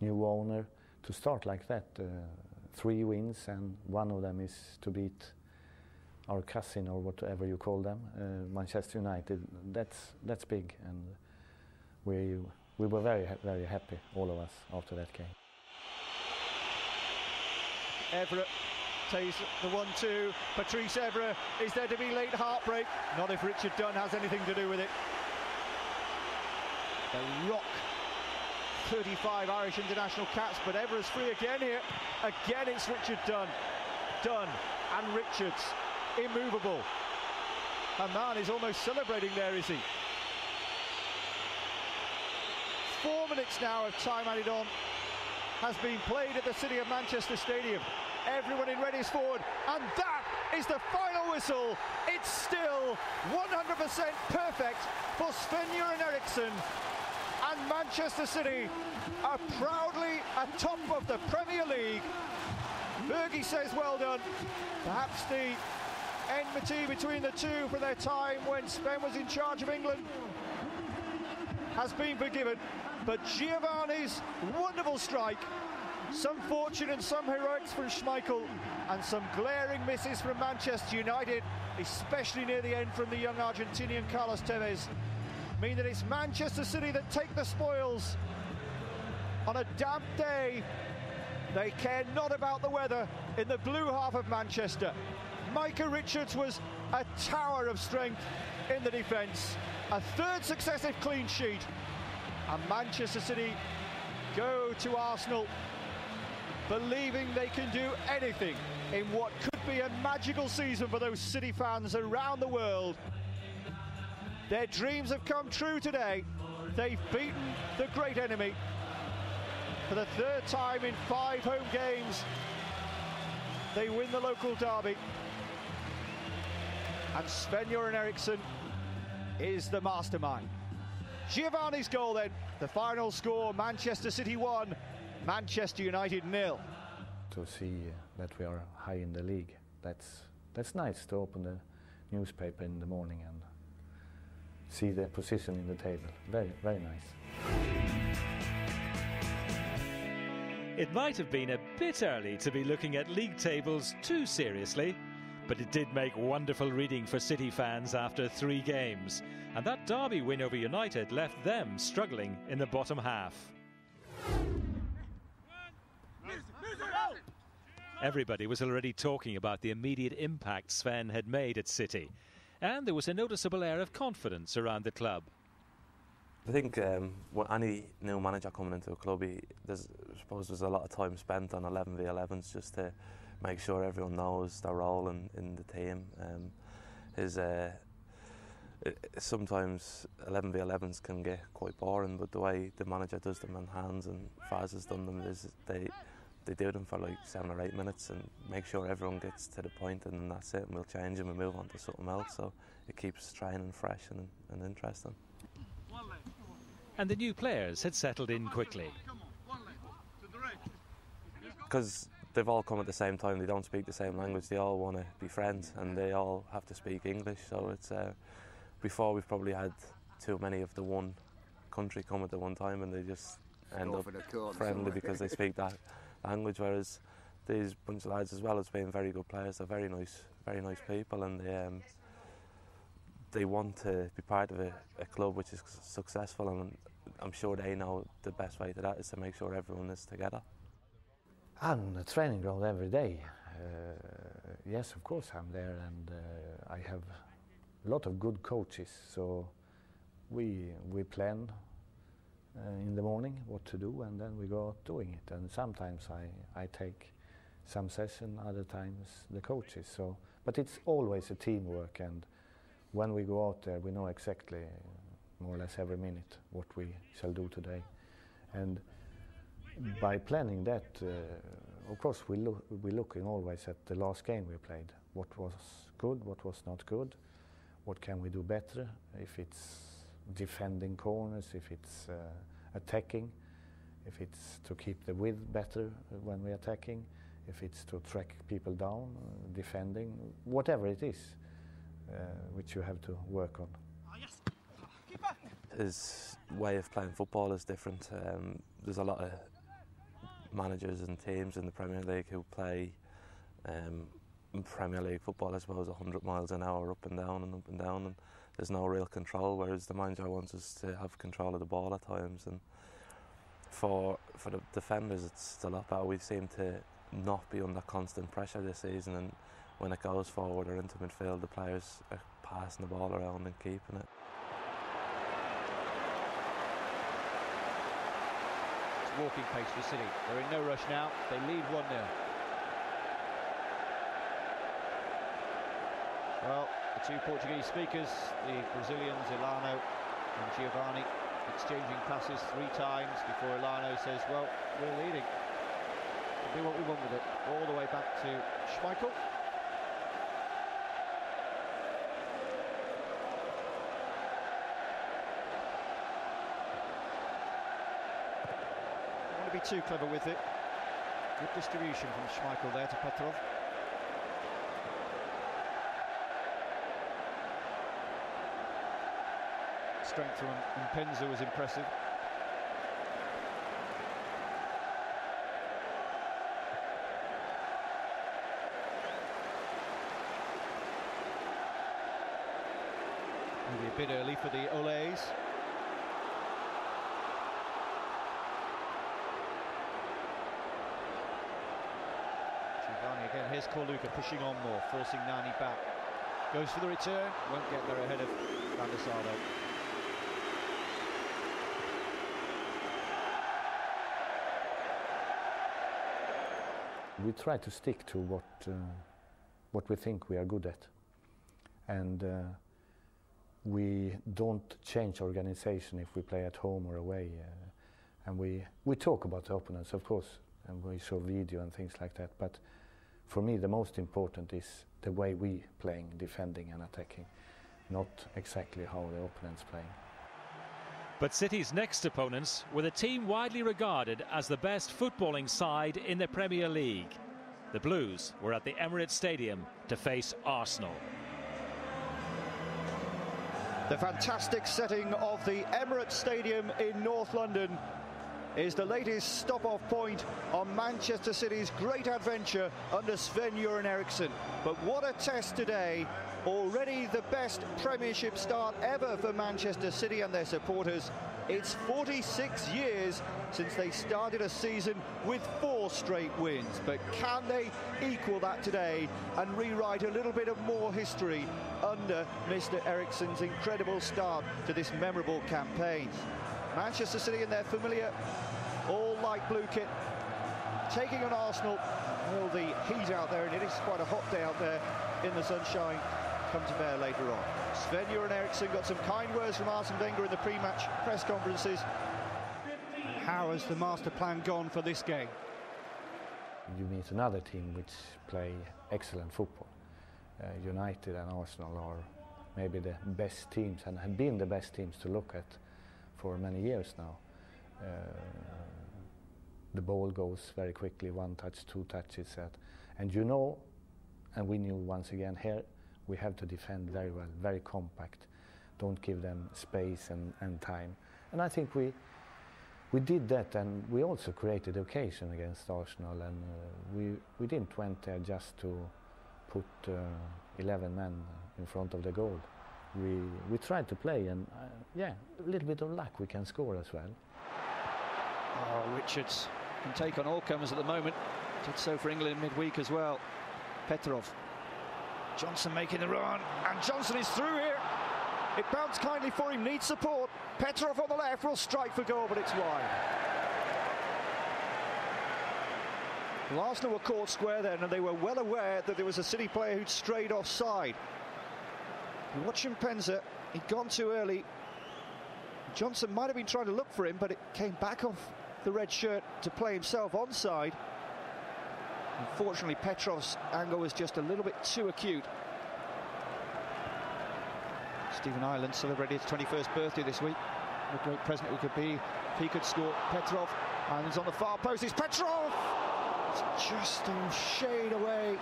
S3: new owner. To start like that, uh, three wins, and one of them is to beat our cousin or whatever you call them, uh, Manchester United. That's that's big, and we we were very very happy, all of us, after that game.
S17: Evra takes the one-two. Patrice Evra is there to be late heartbreak. Not if Richard Dunne has anything to do with it. The rock 35 Irish international caps, but Evra's free again here. Again, it's Richard Dunne. Dunne and Richards, immovable. Hamann is almost celebrating there, is he? Four minutes now of time added on has been played at the City of Manchester Stadium. Everyone in red is forward, and that is the final whistle. It's still 100% perfect for Sven-Göran Eriksson and Manchester City are proudly atop of the Premier League. Fergie says well done. Perhaps the enmity between the two for their time when Sven was in charge of England has been forgiven. But Geovanni's wonderful strike, some fortune and some heroics from Schmeichel, and some glaring misses from Manchester United, especially near the end from the young Argentinian Carlos Tevez, mean that it's Manchester City that take the spoils on a damp day. They care not about the weather in the blue half of Manchester. Micah Richards was a tower of strength in the defence. A third successive clean sheet. And Manchester City go to Arsenal believing they can do anything in what could be a magical season for those City fans around the world. Their dreams have come true today. They've beaten the great enemy for the third time in five home games. They win the local derby. And Sven-Göran Eriksson is the mastermind. Geovanni's goal then, the final score, Manchester City 1, Manchester United nil.
S3: To see that we are high in the league, that's, that's nice to open the newspaper in the morning and see the position in the table. Very, very nice.
S2: It might have been a bit early to be looking at league tables too seriously, but it did make wonderful reading for City fans after three games, and that derby win over United left them struggling in the bottom half. Everybody was already talking about the immediate impact Sven had made at City, and there was a noticeable air of confidence around the club.
S1: I think um, when any new manager coming into a club, he, there's, I suppose there's a lot of time spent on 11 v 11s just to make sure everyone knows their role in, in the team. Um, his, uh, sometimes 11 v 11s can get quite boring, but the way the manager does them in hands and Faz has done them is they they do them for like seven or eight minutes and make sure everyone gets to the point and then that's it and we'll change them and move on to something else so it keeps training fresh and, and interesting.
S2: And the new players had settled in quickly.
S1: Because they've all come at the same time. They don't speak the same language. They all want to be friends, and they all have to speak English. So it's uh, before we've probably had too many of the one country come at the one time, and they just end up
S10: for the corner
S1: friendly because they speak that language. Whereas these bunch of lads, as well as being very good players, they're very nice, very nice people, and they um, they want to be part of a, a club which is successful, and I'm sure they know the best way to that is to make sure everyone is together.
S3: On the training ground every day. Uh, yes, of course I'm there, and uh, I have a lot of good coaches. So we we plan in the morning what to do, and then we go out doing it. And sometimes I I take some session, other times the coaches. So, but it's always a teamwork, and when we go out there, we know exactly more or less every minute what we shall do today, and by planning that, uh, of course, we look, we're looking always at the last game we played. What was good, what was not good, what can we do better, if it's defending corners, if it's uh, attacking, if it's to keep the width better when we're attacking, if it's to track people down, uh, defending, whatever it is, uh, which you have to work on.
S1: his way of playing football is different. Um, there's a lot of managers and teams in the Premier League who play um, Premier League football, I suppose, 100 miles an hour up and down and up and down, and there's no real control. Whereas the manager wants us to have control of the ball at times, and for for the defenders, it's a lot better. We seem to not be under constant pressure this season, and when it goes forward or into midfield, the players are passing the ball around and keeping it.
S17: It's walking pace for City. They're in no rush now. They lead 1 0. Well, the two Portuguese speakers, the Brazilians Elano and Geovanni, exchanging passes three times before Elano says, Well, we're leading. We'll do what we want with it. All the way back to Schmeichel. Don't want to be too clever with it. Good distribution from Schmeichel there to Petrov. Strength from Mpenza was impressive. Maybe a bit early for the Olays. Geovanni again, here's Ćorluka pushing on more, forcing Nani back. Goes for the return, won't get there ahead of Van.
S3: We try to stick to what uh, what we think we are good at, and uh, we don't change organization if we play at home or away. Uh, and we we talk about the opponents, of course, and we show video and things like that. But for me, the most important is the way we playing, defending and attacking, not exactly how the opponent's playing.
S2: But City's next opponents were the team widely regarded as the best footballing side in the Premier League. The Blues were at the Emirates Stadium to face Arsenal.
S17: The fantastic setting of the Emirates Stadium in North London is the latest stop-off point on Manchester City's great adventure under Sven-Göran Eriksson. But what a test today. Already the best Premiership start ever for Manchester City and their supporters. It's 46 years since they started a season with four straight wins. But can they equal that today and rewrite a little bit of more history under Mr. Eriksson's incredible start to this memorable campaign? Manchester City in their familiar all light blue kit taking on Arsenal. Will the heat out there, and it is quite a hot day out there in the sunshine, come to bear later on. Sven-Göran Eriksson got some kind words from Arsene Wenger in the pre-match press conferences. How has the master plan gone for this game?
S3: You meet another team which play excellent football. Uh, United and Arsenal are maybe the best teams and have been the best teams to look at for many years now. Uh, the ball goes very quickly, one touch, two touches, and you know, and we knew once again here we have to defend very well, very compact. Don't give them space and, and time. And I think we we did that, and we also created occasion against Arsenal, and uh, we we didn't went there just to put uh, 11 men in front of the goal. We we tried to play, and uh, yeah, a little bit of luck we can score as well.
S17: Oh, Richards can take on all comers at the moment. Did so for England midweek as well. Petrov. Johnson making the run, and Johnson is through here. It bounced kindly for him, needs support. Petrov on the left will strike for goal, but it's wide. Arsenal were caught square then, and they were well aware that there was a City player who'd strayed offside. Watching Mpenza, he'd gone too early. Johnson might have been trying to look for him, but it came back off the red shirt to play himself onside. Unfortunately, Petrov's angle was just a little bit too acute. Stephen Ireland celebrated his 21st birthday this week. What a great present it could be if he could score. Petrov, Ireland's on the far post. It's Petrov! It's just a shade away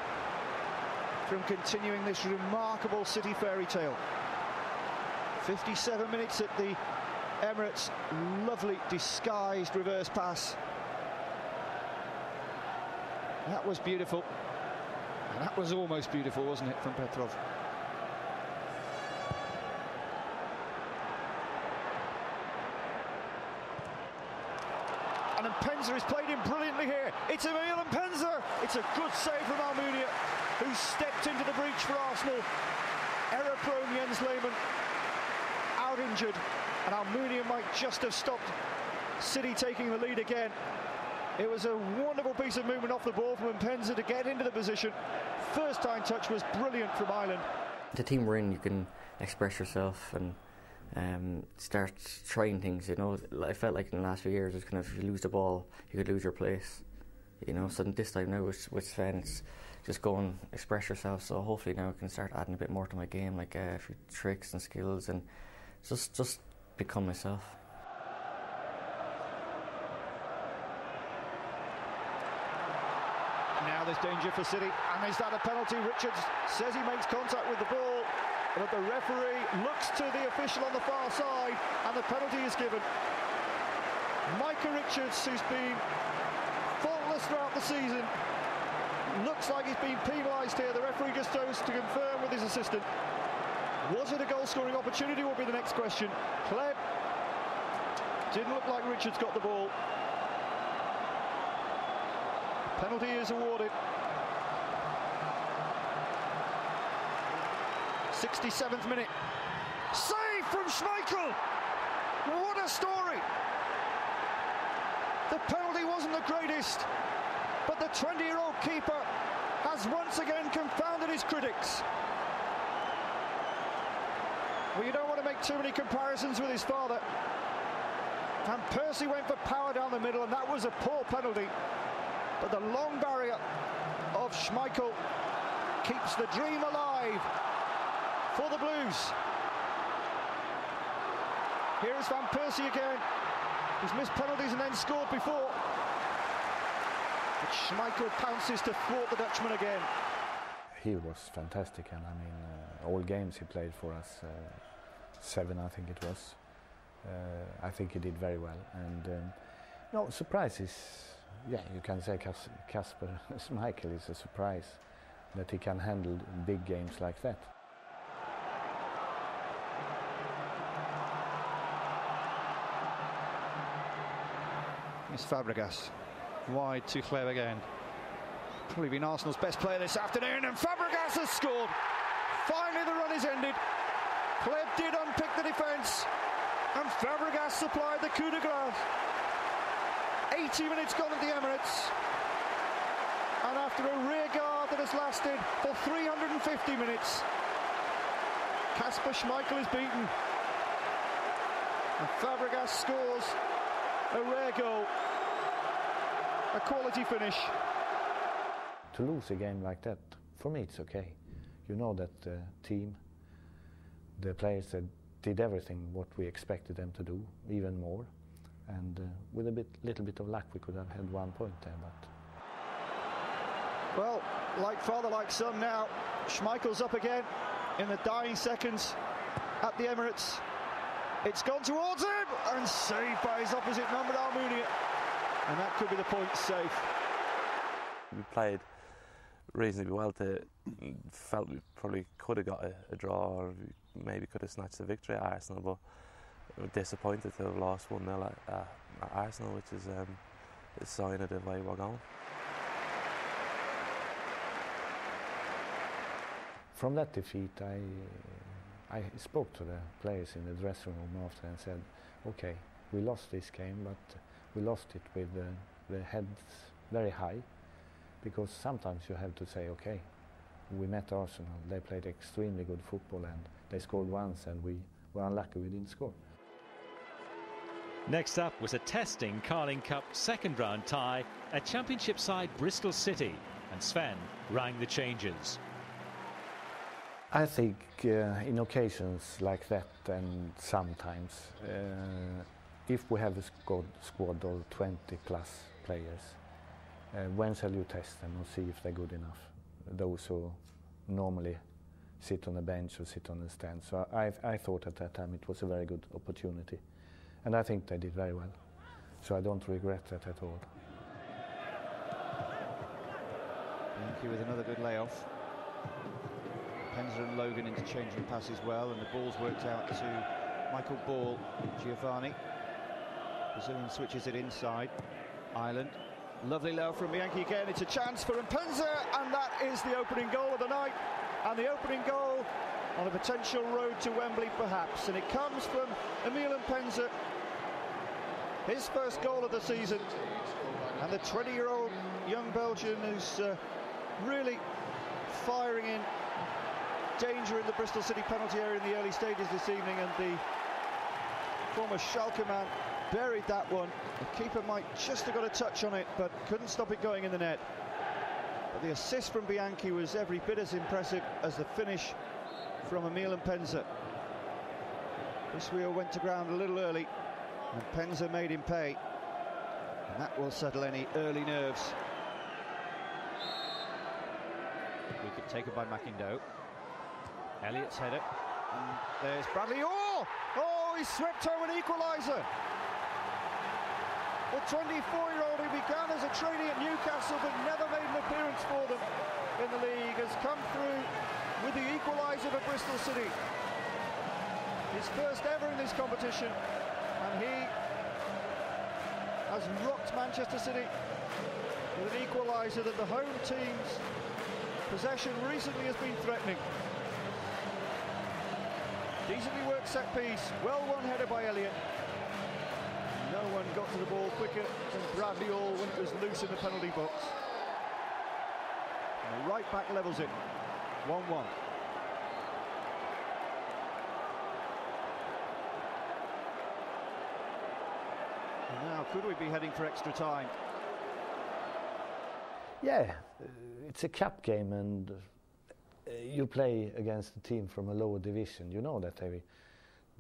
S17: from continuing this remarkable City fairy tale. 57 minutes at the Emirates. Lovely disguised reverse pass. That was beautiful. And that was almost beautiful, wasn't it, from Petrov? And Mpenza is played in brilliantly here. It's Emil Mpenza. It's a good save from Almunia, who stepped into the breach for Arsenal. Error prone Jens Lehmann out injured, and Almunia might just have stopped City taking the lead again. It was a wonderful piece of movement off the ball from Mpenza to get into the position. First time touch was brilliant from Ireland.
S19: The team we're in, you can express yourself and um, start trying things. You know, I felt like in the last few years, it's kind of if you lose the ball, you could lose your place. You know, so this time now with with Sven, it's just go and express yourself. So hopefully now I can start adding a bit more to my game, like uh, a few tricks and skills, and just just become myself.
S17: Now there's danger for City, and is that a penalty? Richards says he makes contact with the ball, but the referee looks to the official on the far side, and the penalty is given. Micah Richards, who's been faultless throughout the season, looks like he's been penalised here. The referee just goes to confirm with his assistant. Was it a goal-scoring opportunity? Will be the next question. Hleb didn't look like Richards got the ball. Penalty is awarded. 67th minute. Save from Schmeichel! What a story! The penalty wasn't the greatest, but the 20-year-old keeper has once again confounded his critics. Well, you don't want to make too many comparisons with his father. And Persie went for power down the middle, and that was a poor penalty. But the long barrier of Schmeichel keeps the dream alive for the Blues. Here's Van Persie again. He's missed penalties and then scored before. But Schmeichel pounces to thwart the Dutchman again.
S3: He was fantastic, and I mean, uh, all games he played for us, uh, seven I think it was. Uh, I think he did very well, and um, no surprises yeah, you can say Kasper Schmeichel is a surprise that he can handle big games like that.
S17: It's Fabregas, wide to Hleb again. Probably been Arsenal's best player this afternoon, and Fabregas has scored. Finally, the run is ended. Hleb did unpick the defence, and Fabregas supplied the coup de grace. 80 minutes gone at the Emirates. And after a rear guard that has lasted for 350 minutes, Kasper Schmeichel is beaten. And Fabregas scores a rare goal. A quality finish.
S3: To lose a game like that, for me it's okay. You know that the team, the players that did everything what we expected them to do, even more And uh, with a bit, little bit of luck, we could have had one point there. But
S17: Well, like father, like son now. Schmeichel's up again in the dying seconds at the Emirates. It's gone towards him and saved by his opposite number, Almunia. And that could be the point safe.
S1: We played reasonably well to felt we probably could have got a, a draw or maybe could have snatched a victory at Arsenal but we were disappointed to have lost 1 0 at, at, at, Arsenal which is um, a sign of the way we're going.
S3: From that defeat I, I spoke to the players in the dressing room after and said okay we lost this game but we lost it with uh, the heads very high because sometimes you have to say, okay, we met Arsenal, they played extremely good football and they scored once and we were unlucky we didn't score.
S2: Next up was a testing Carling Cup second round tie at Championship side Bristol City and Sven rang the changes.
S3: I think uh, in occasions like that and sometimes uh, if we have a squad, squad of 20 plus players uh, when shall you test them and see if they're good enough? Those who normally sit on the bench or sit on the stand. So I, I thought at that time it was a very good opportunity. And I think they did very well. So I don't regret that at all.
S17: Yankee with another good layoff. Mpenza and Logan interchanging passes well, and the ball's worked out to Michael Ball, Geovanni. Brazilian switches it inside. Ireland Lovely low from Bianchi again. It's a chance for Mpenza, and that is the opening goal of the night. And the opening goal on a potential road to Wembley, perhaps. And it comes from Emil Mpenza. His first goal of the season. And the 20-year-old young Belgian who's uh, really firing in danger in the Bristol City penalty area in the early stages this evening. And the former Schalke man buried that one. The keeper might just have got a touch on it, but couldn't stop it going in the net. But the assist from Bianchi was every bit as impressive as the finish from Emil Mpenza. This wheel went to ground a little early, and Mpenza made him pay. And that will settle any early nerves. Wicket taken by McIndoe. Elliott's header. And there's Bradley. Oh! Oh, he swept home an equaliser. The 24-year-old who began as a trainee at Newcastle but never made an appearance for them in the league has come through with the equaliser for Bristol City. His first ever in this competition and he has rocked Manchester City with an equaliser that the home team's possession recently has been threatening. Decently worked set piece, well won header by Elliott. No one got to the ball quicker than Bradley Orr when it was loose in the penalty box. And the right back levels it. 1-1. Now, could we be heading for extra time?
S3: Yeah, uh, it's a cup game and uh, you play against a team from a lower division. You know that they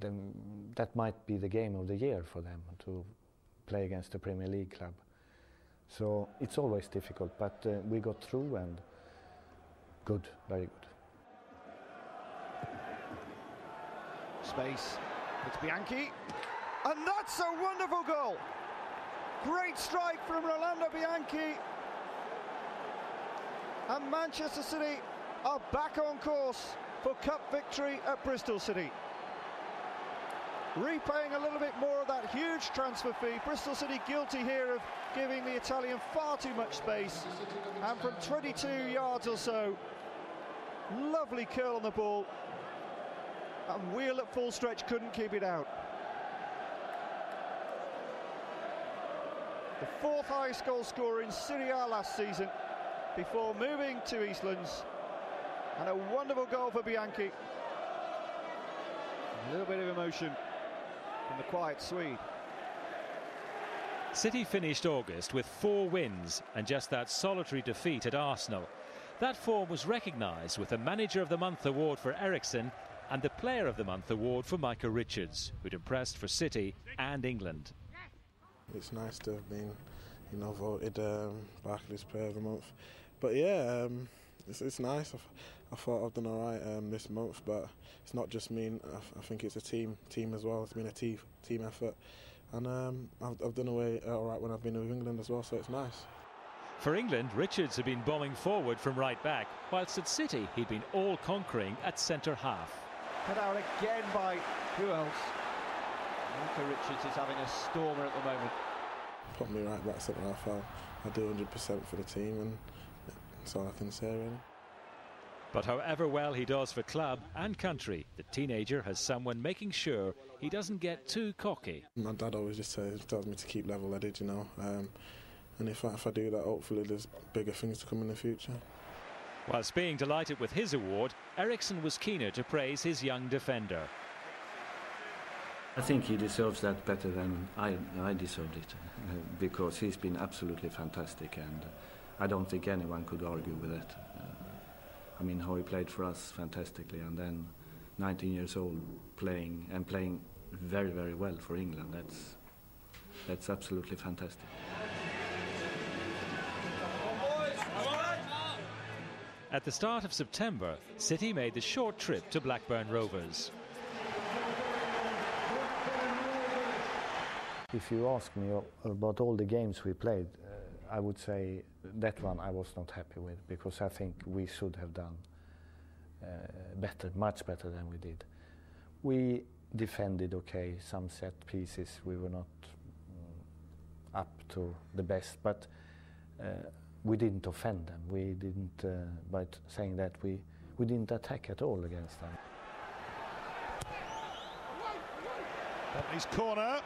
S3: then that might be the game of the year for them to play against a Premier League club. So it's always difficult, but uh, we got through and good, very good.
S17: Space, it's Bianchi, and that's a wonderful goal. Great strike from Rolando Bianchi. And Manchester City are back on course for cup victory at Bristol City repaying a little bit more of that huge transfer fee. Bristol City guilty here of giving the Italian far too much space. And from 22 yards or so, lovely curl on the ball. And Wheel at full stretch couldn't keep it out. The fourth highest goal scorer in Serie A last season before moving to Eastlands. And a wonderful goal for Bianchi. A little bit of emotion from the quiet Swede.
S2: City finished August with four wins and just that solitary defeat at Arsenal. That form was recognised with the Manager of the Month award for Eriksson and the Player of the Month award for Micah Richards, who'd impressed for City and England.
S18: it's nice to have been, you know, voted um, Barclays Player of the Month. But yeah, um, it's, it's nice. I've, I thought I've done all right um, this month, but it's not just me. I, I, think it's a team, team as well. It's been a team, team effort, and um, I've, I've, done away all right when I've been with England as well. So it's nice.
S2: For England, Richards had been bombing forward from right back, whilst at City he'd been all-conquering at centre half.
S17: Cut out again by who else? Micah Richards is having a stormer at the moment.
S18: Put me right back centre half. I'll, I'll do 100% for the team, and that's all I can say really.
S2: But however well he does for club and country, the teenager has someone making sure he doesn't get too cocky.
S18: My dad always just says, tells me to keep level-headed, you know. Um, and if I, if I do that, hopefully there's bigger things to come in the future.
S2: Whilst being delighted with his award, Eriksson was keener to praise his young defender.
S20: I think he deserves that better than I, I deserved it, uh, because he's been absolutely fantastic, and I don't think anyone could argue with that. I mean, how he played for us fantastically, and then 19 years old playing and playing very, very well for England. That's that's absolutely fantastic.
S2: At the start of September, City made the short trip to Blackburn Rovers.
S3: If you ask me about all the games we played, uh, I would say that one I was not happy with because I think we should have done uh, better, much better than we did. We defended okay, some set pieces we were not mm, up to the best, but uh, we didn't offend them. We didn't, uh, by saying that, we, we didn't attack at all against them.
S15: Bentley's corner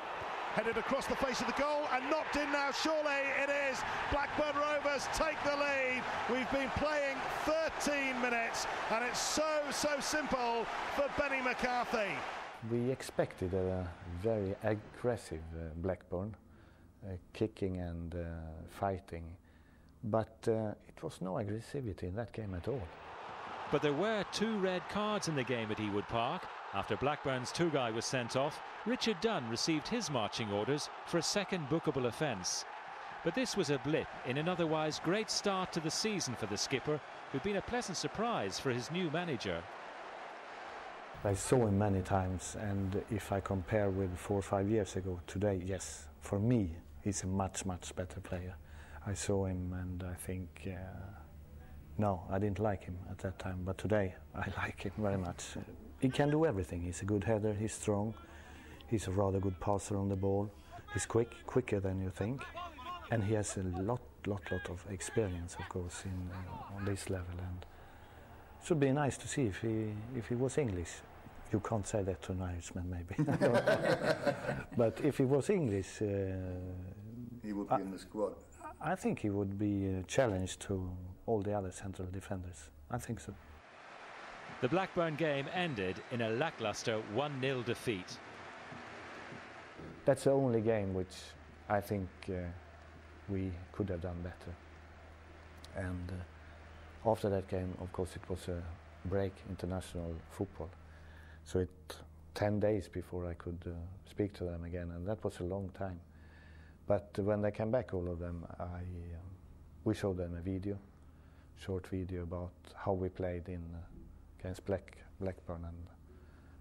S15: headed across the face of the goal and knocked in now. Surely it is. Blackburn Rovers take the lead. We've been playing 13 minutes and it's so, so simple for Benni McCarthy.
S3: We expected a very aggressive uh, Blackburn, uh, kicking and uh, fighting, but uh, it was no aggressivity in that game at all.
S2: But there were two red cards in the game at Ewood Park. After Blackburn's Tugay was sent off, Richard Dunne received his marching orders for a second bookable offence. But this was a blip in an otherwise great start to the season for the skipper, who'd been a pleasant surprise for his new manager.
S3: I saw him many times, and if I compare with four or five years ago, today, yes, for me, he's a much, much better player. I saw him, and I think, uh, no, I didn't like him at that time, but today I like him very much. He can do everything. He's a good header, he's strong, he's a rather good passer on the ball, he's quick, quicker than you think, and he has a lot, lot, lot of experience, of course, in, uh, on this level. And it should be nice to see if he, if he was English. You can't say that to an Irishman, maybe. but if he was English, uh,
S21: he would be I, in the squad.
S3: I think he would be a challenge to all the other central defenders. I think so.
S2: The Blackburn game ended in a lacklustre 1-0 defeat.
S3: That's the only game which I think uh, we could have done better. And uh, after that game, of course, it was a break international football. So it 10 days before I could uh, speak to them again, and that was a long time. But when they came back, all of them, I, um, we showed them a video, short video about how we played in uh, against Black, Blackburn, and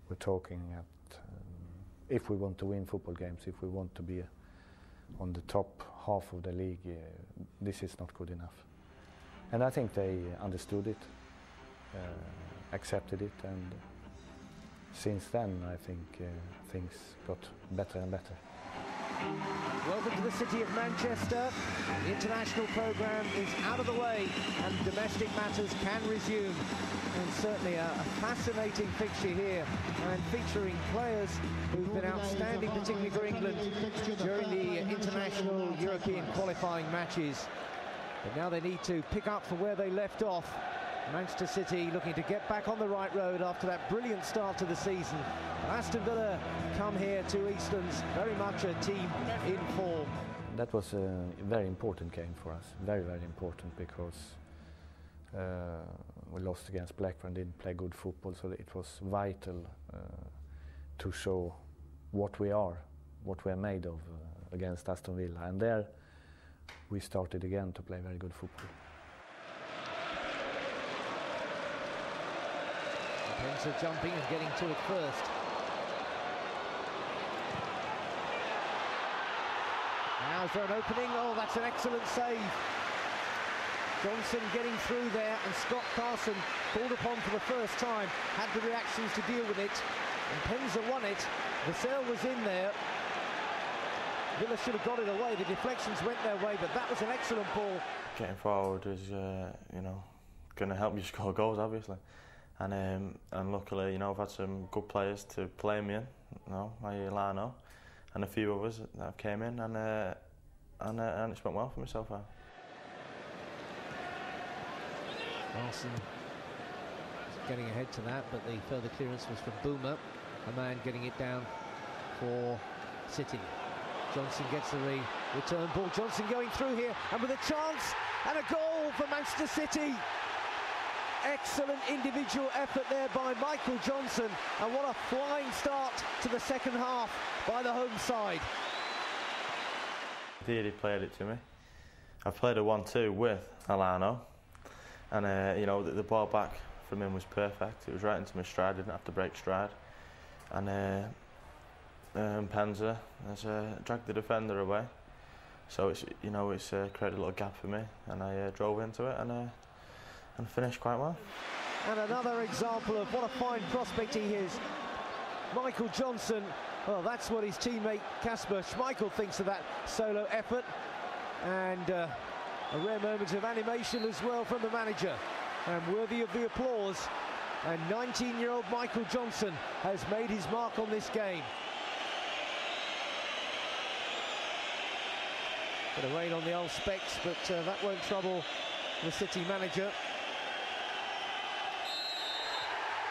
S3: we're talking at um, if we want to win football games, if we want to be on the top half of the league, uh, this is not good enough. And I think they understood it, uh, accepted it, and since then I think uh, things got better and better.
S22: Welcome to the city of Manchester. The international programme is out of the way and domestic matters can resume. And certainly a, a fascinating fixture here and featuring players who've been outstanding, particularly for England, during the international European qualifying matches. But now they need to pick up from where they left off Manchester City looking to get back on the right road after that brilliant start to the season. Aston Villa come here to Eastlands, very much a team in form.
S3: That was a very important game for us, very, very important because uh, we lost against Blackburn, didn't play good football, so it was vital uh, to show what we are, what we are made of uh, against Aston Villa, and there we started again to play very good football.
S22: Mpenza jumping and getting to it first. Now is there an opening? Oh, that's an excellent save. Johnson getting through there, and Scott Carson, called upon for the first time, had the reactions to deal with it. And Mpenza won it. Vassell was in there. Villa should have got it away. The deflections went their way, but that was an excellent ball.
S5: Getting forward is, uh, you know, going to help you score goals, obviously. And um, and luckily, you know, I've had some good players to play me in. You know, like Elano, and a few others that have came in, and uh, and uh, and it's went well for me so far.
S22: Getting ahead to that, but the further clearance was from Bouma, a man getting it down for City. Johnson gets the re return ball. Johnson going through here, and with a chance and a goal for Manchester City. Excellent individual effort there by Michael Johnson, and what a flying start to the second half by the home side.
S5: Dearly played it to me. I've played a 1-2 with Elano, and uh, you know the, the, ball back from him was perfect. It was right into my stride. I didn't have to break stride, and uh, um, Mpenza has uh, dragged the defender away. So it's you know it's uh, created a little gap for me, and I uh, drove into it and uh, and finished quite well.
S22: And another example of what a fine prospect he is. Michael Johnson, well, that's what his teammate Kasper Schmeichel thinks of that solo effort. And uh, a rare moment of animation as well from the manager. And worthy of the applause. And 19-year-old Michael Johnson has made his mark on this game. Bit of rain on the old specs, but uh, that won't trouble the City manager.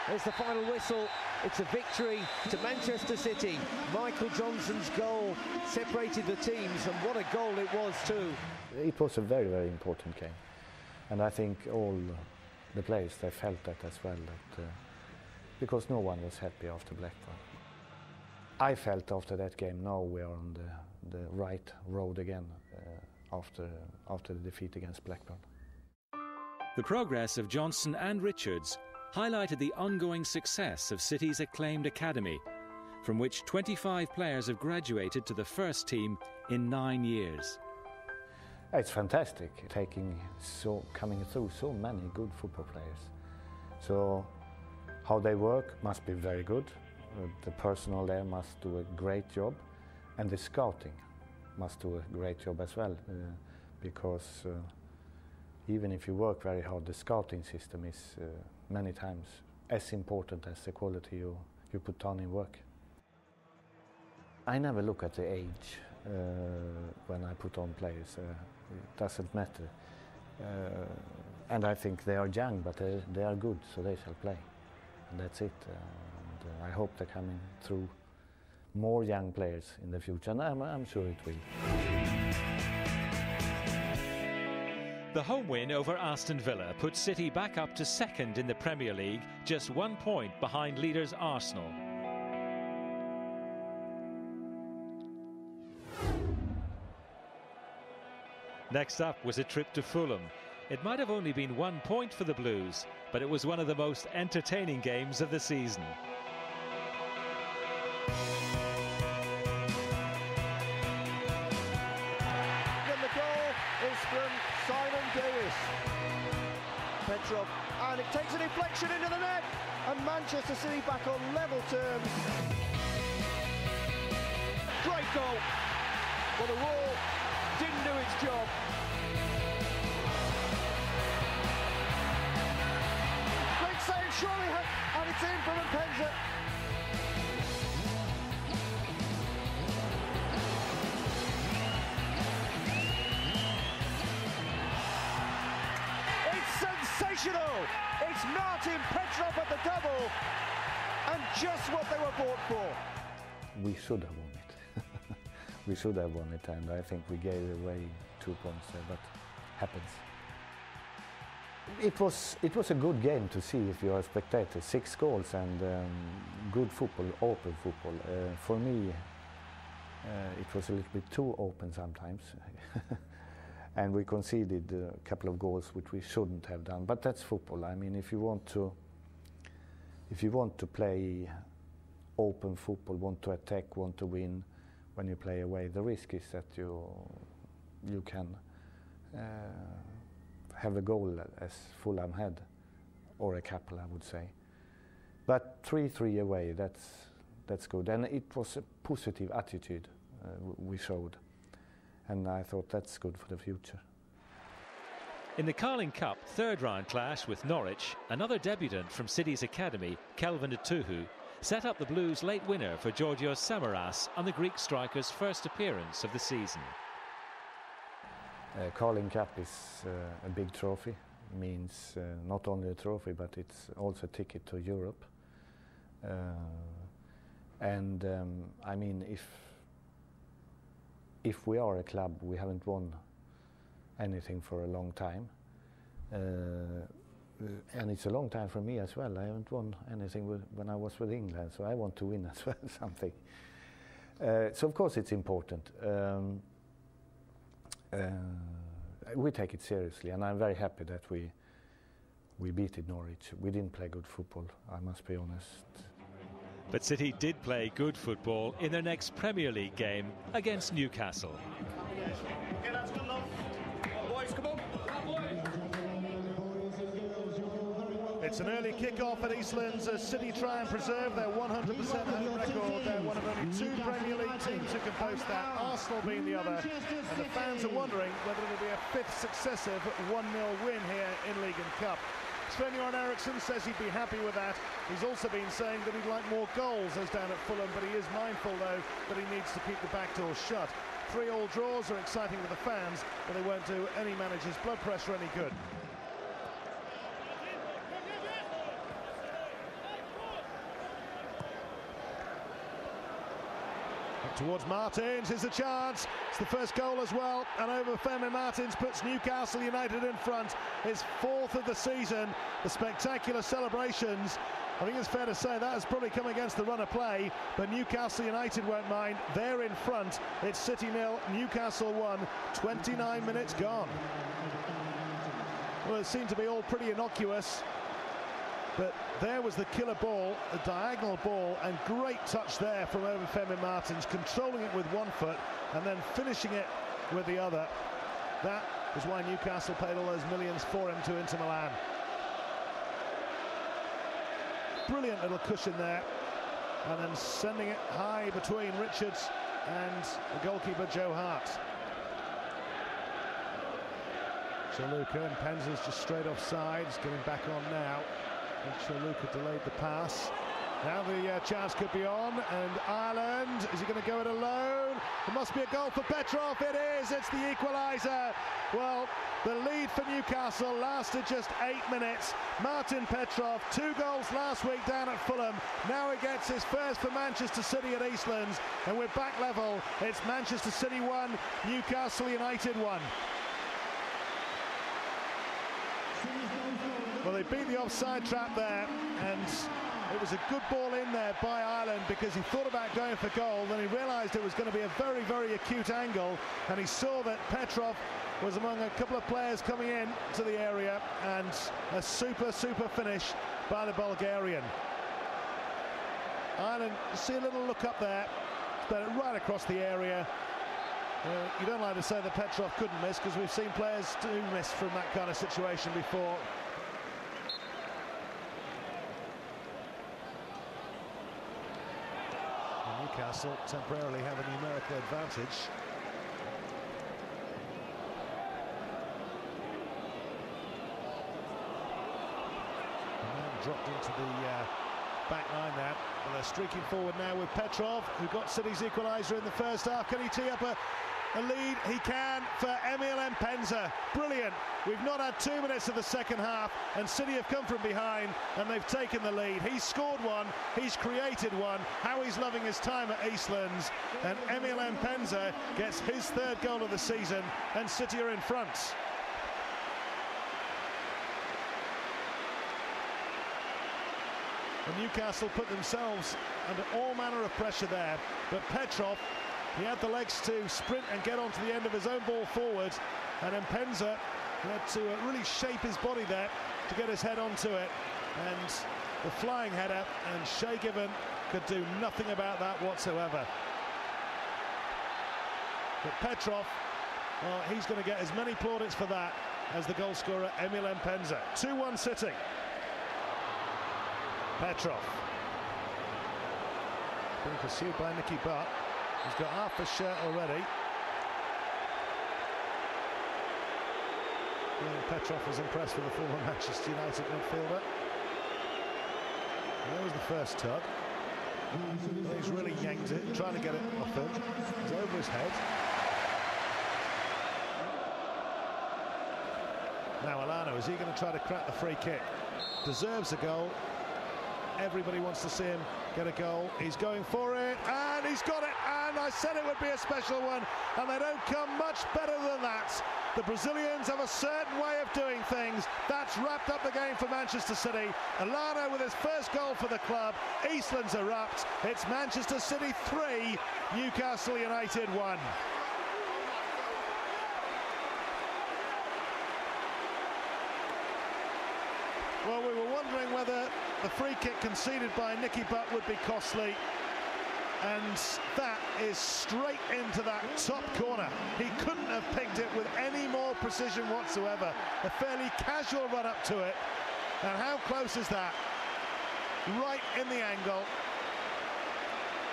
S22: There's the final whistle. It's a victory to Manchester City. Michael Johnson's goal separated the teams, and what a goal it was too.
S3: It was a very, very important game. And I think all the players, they felt that as well, that, uh, because no one was happy after Blackburn. I felt after that game, now we are on the, the right road again uh, after, after the defeat against Blackburn.
S2: The progress of Johnson and Richards highlighted the ongoing success of City's acclaimed academy, from which 25 players have graduated to the first team in nine years.
S3: It's fantastic taking so coming through so many good football players. So how they work must be very good. The personnel there must do a great job, and the scouting must do a great job as well, uh, because uh, even if you work very hard, the scouting system is uh, many times as important as the quality you, you put on in work. I never look at the age uh, when I put on players. Uh, it doesn't matter. Uh, and I think they are young, but they, they are good, so they shall play. And that's it. and I hope they're coming through more young players in the future, and I'm, I'm sure it will.
S2: The home win over Aston Villa put City back up to second in the Premier League, just one point behind leaders Arsenal. Next up was a trip to Fulham. It might have only been one point for the Blues, but it was one of the most entertaining games of the season.
S17: Deflection into the net, and Manchester City back on level terms. Great goal, but the wall didn't do its job. Great save, surely, and it's in from Mpenza. It's sensational! It's Martin Petrov at the double, and just what they were bought for.
S3: We should have won it. we should have won it, and I think we gave away two points there, but happens. It was, it was a good game to see if you are a spectator. Six goals and um, good football, open football. Uh, for me, Uh, it was a little bit too open sometimes. and we conceded a couple of goals which we shouldn't have done. But that's football. I mean, if you want to, if you want to play open football, want to attack, want to win, when you play away, the risk is that you you can uh, have a goal as Fulham had, or a couple, I would say. But three-three away, that's that's good, and it was a positive attitude uh, we showed and I thought that's good for the future.
S2: In the Carling Cup third round clash with Norwich, another debutant from City's academy, Kelvin Etuhu, set up the Blues' late winner for Georgios Samaras on the Greek striker's first appearance of the season.
S3: Uh, Carling Cup is uh, a big trophy. It means uh, not only a trophy, but it's also a ticket to Europe. Uh, and um, I mean, if if we are a club, we haven't won anything for a long time. Uh, and it's a long time for me as well. I haven't won anything with, when I was with England, so I want to win as well something. Uh, so of course it's important. Um, uh, we take it seriously, and I'm very happy that we we beat Norwich. We didn't play good football, I must be honest.
S2: But City did play good football in their next Premier League game against Newcastle.
S15: It's an early kick-off at Eastlands as City try and preserve their 100% home record. They're one of only two Premier League teams who can boast that, Arsenal being the other. And the fans are wondering whether it'll be a fifth successive 1-0 win here in League and Cup. Sven-Göran Eriksson says he'd be happy with that. He's also been saying that he'd like more goals as down at Fulham, but he is mindful, though, that he needs to keep the back door shut. Three all draws are exciting for the fans, but they won't do any manager's blood pressure any good. Towards Martins is a chance. It's the first goal as well. And Obafemi Martins puts Newcastle United in front. His fourth of the season. The spectacular celebrations. I think it's fair to say that has probably come against the run of play, but Newcastle United won't mind. They're in front. It's City nil, Newcastle 1, 29 minutes gone. Well, it seemed to be all pretty innocuous. But there was the killer ball, a diagonal ball, and great touch there from Obafemi Martins, controlling it with one foot and then finishing it with the other. That is why Newcastle paid all those millions for him to Inter Milan. Brilliant little cushion there. And then sending it high between Richards and the goalkeeper Joe Hart. Ćorluka and Mpenza's just straight offside. He's getting back on now. Luca delayed the pass. Now the uh, chance could be on, and Ireland, is he going to go it alone? There must be a goal for Petrov, it is, it's the equaliser. Well, the lead for Newcastle lasted just eight minutes. Martin Petrov, two goals last week down at Fulham. Now he gets his first for Manchester City at Eastlands, and we're back level. It's Manchester City 1, Newcastle United 1. They beat the offside trap there, and it was a good ball in there by Ireland because he thought about going for goal, then he realised it was going to be a very, very acute angle, and he saw that Petrov was among a couple of players coming in to the area, and a super, super finish by the Bulgarian. Ireland, see a little look up there, but right across the area. Uh, you don't like to say that Petrov couldn't miss because we've seen players do miss from that kind of situation before. Newcastle temporarily have a numerical advantage. dropped into the uh, back line now. Well, they're streaking forward now with Petrov, who got City's equaliser in the first half. Can he tee up a a lead he can for Emil Mpenza. Brilliant. We've not had two minutes of the second half, and City have come from behind and they've taken the lead. He's scored one, he's created one. How he's loving his time at Eastlands, and Emil Mpenza gets his third goal of the season, and City are in front. And Newcastle put themselves under all manner of pressure there, but Petrov He had the legs to sprint and get onto the end of his own ball forward, and Mpenza had to uh, really shape his body there to get his head onto it. And the flying header, and Shay Given could do nothing about that whatsoever. But Petrov, well, he's going to get as many plaudits for that as the goal scorer Emil Mpenza. 2-1 City. Petrov. Being pursued by Nicky Butt. He's got half a shirt already. Petrov was impressed with the former Manchester United midfielder. And there was the first tug. He's really yanked it, trying to get it off him. It's over his head. Now Elano, is he going to try to crack the free kick? Deserves a goal. Everybody wants to see him get a goal. He's going for it, and he's got it. And I said it would be a special one, and they don't come much better than that. The Brazilians have a certain way of doing things. That's wrapped up the game for Manchester City. Elano with his first goal for the club. Eastlands erupt. It's Manchester City 3, Newcastle United 1. Well, we were wondering whether the free kick conceded by Nicky Butt would be costly. And that is straight into that top corner. He couldn't have picked it with any more precision whatsoever. A fairly casual run up to it. And how close is that? Right in the angle.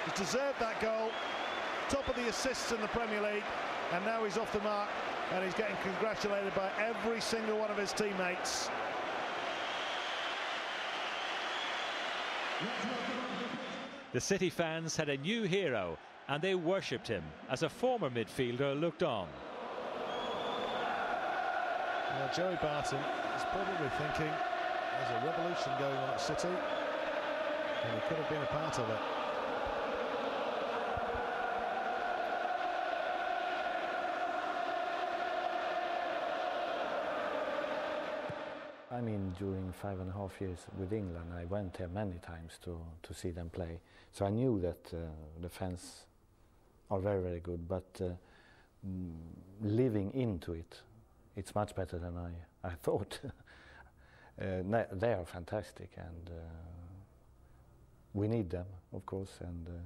S15: He's deserved that goal. Top of the assists in the Premier League. And now he's off the mark and he's getting congratulated by every single one of his teammates.
S2: The City fans had a new hero and they worshipped him as a former midfielder looked on.
S15: Joey Barton is probably thinking there's a revolution going on at City and he could have been a part of it.
S3: I mean, during five and a half years with England, I went there many times to, to see them play. So I knew that uh, the fans are very, very good, but uh, mm, living into it, it's much better than I, I thought. uh, they are fantastic, and uh, we need them, of course, and uh,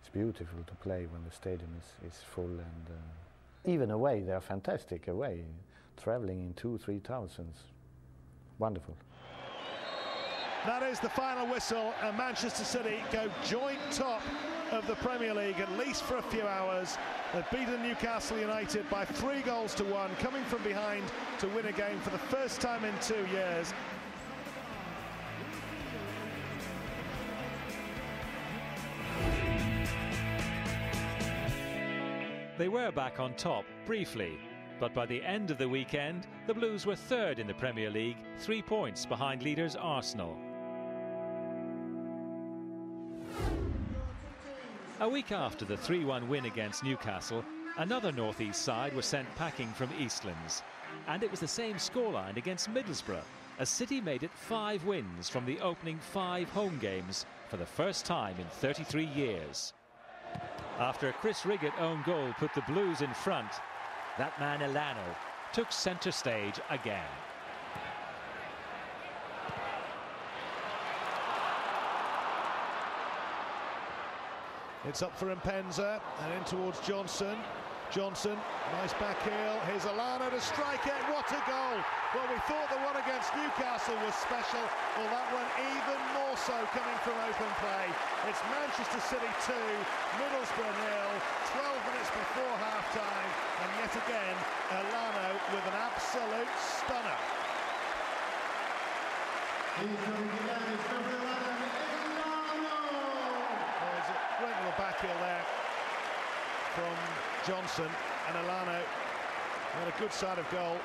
S3: it's beautiful to play when the stadium is, is full. And uh, even away, they are fantastic away, traveling in two, three thousands wonderful.
S15: That is the final whistle, and Manchester City go joint top of the Premier League, at least for a few hours. They've beaten Newcastle United by three goals to one, coming from behind to win a game for the first time in two years.
S2: They were back on top briefly but by the end of the weekend, the Blues were third in the Premier League, three points behind leaders Arsenal. A week after the 3-1 win against Newcastle, another North East side was sent packing from Eastlands. And it was the same scoreline against Middlesbrough, as City made it five wins from the opening five home games for the first time in 33 years. After a Chris Riggott own goal put the Blues in front, that man Elano took centre stage again.
S15: It's up for Mpenza and in towards Johnson. Johnson, nice back heel. Here's Elano to strike it. What a goal! Well, we thought the one against Newcastle was special. Well, that one even more so coming from open play. It's Manchester City 2, Middlesbrough nil, 12 minutes before half-time. And yet again, Elano with an absolute stunner. There's a little back heel there from Johnson and Elano had a good side of goal.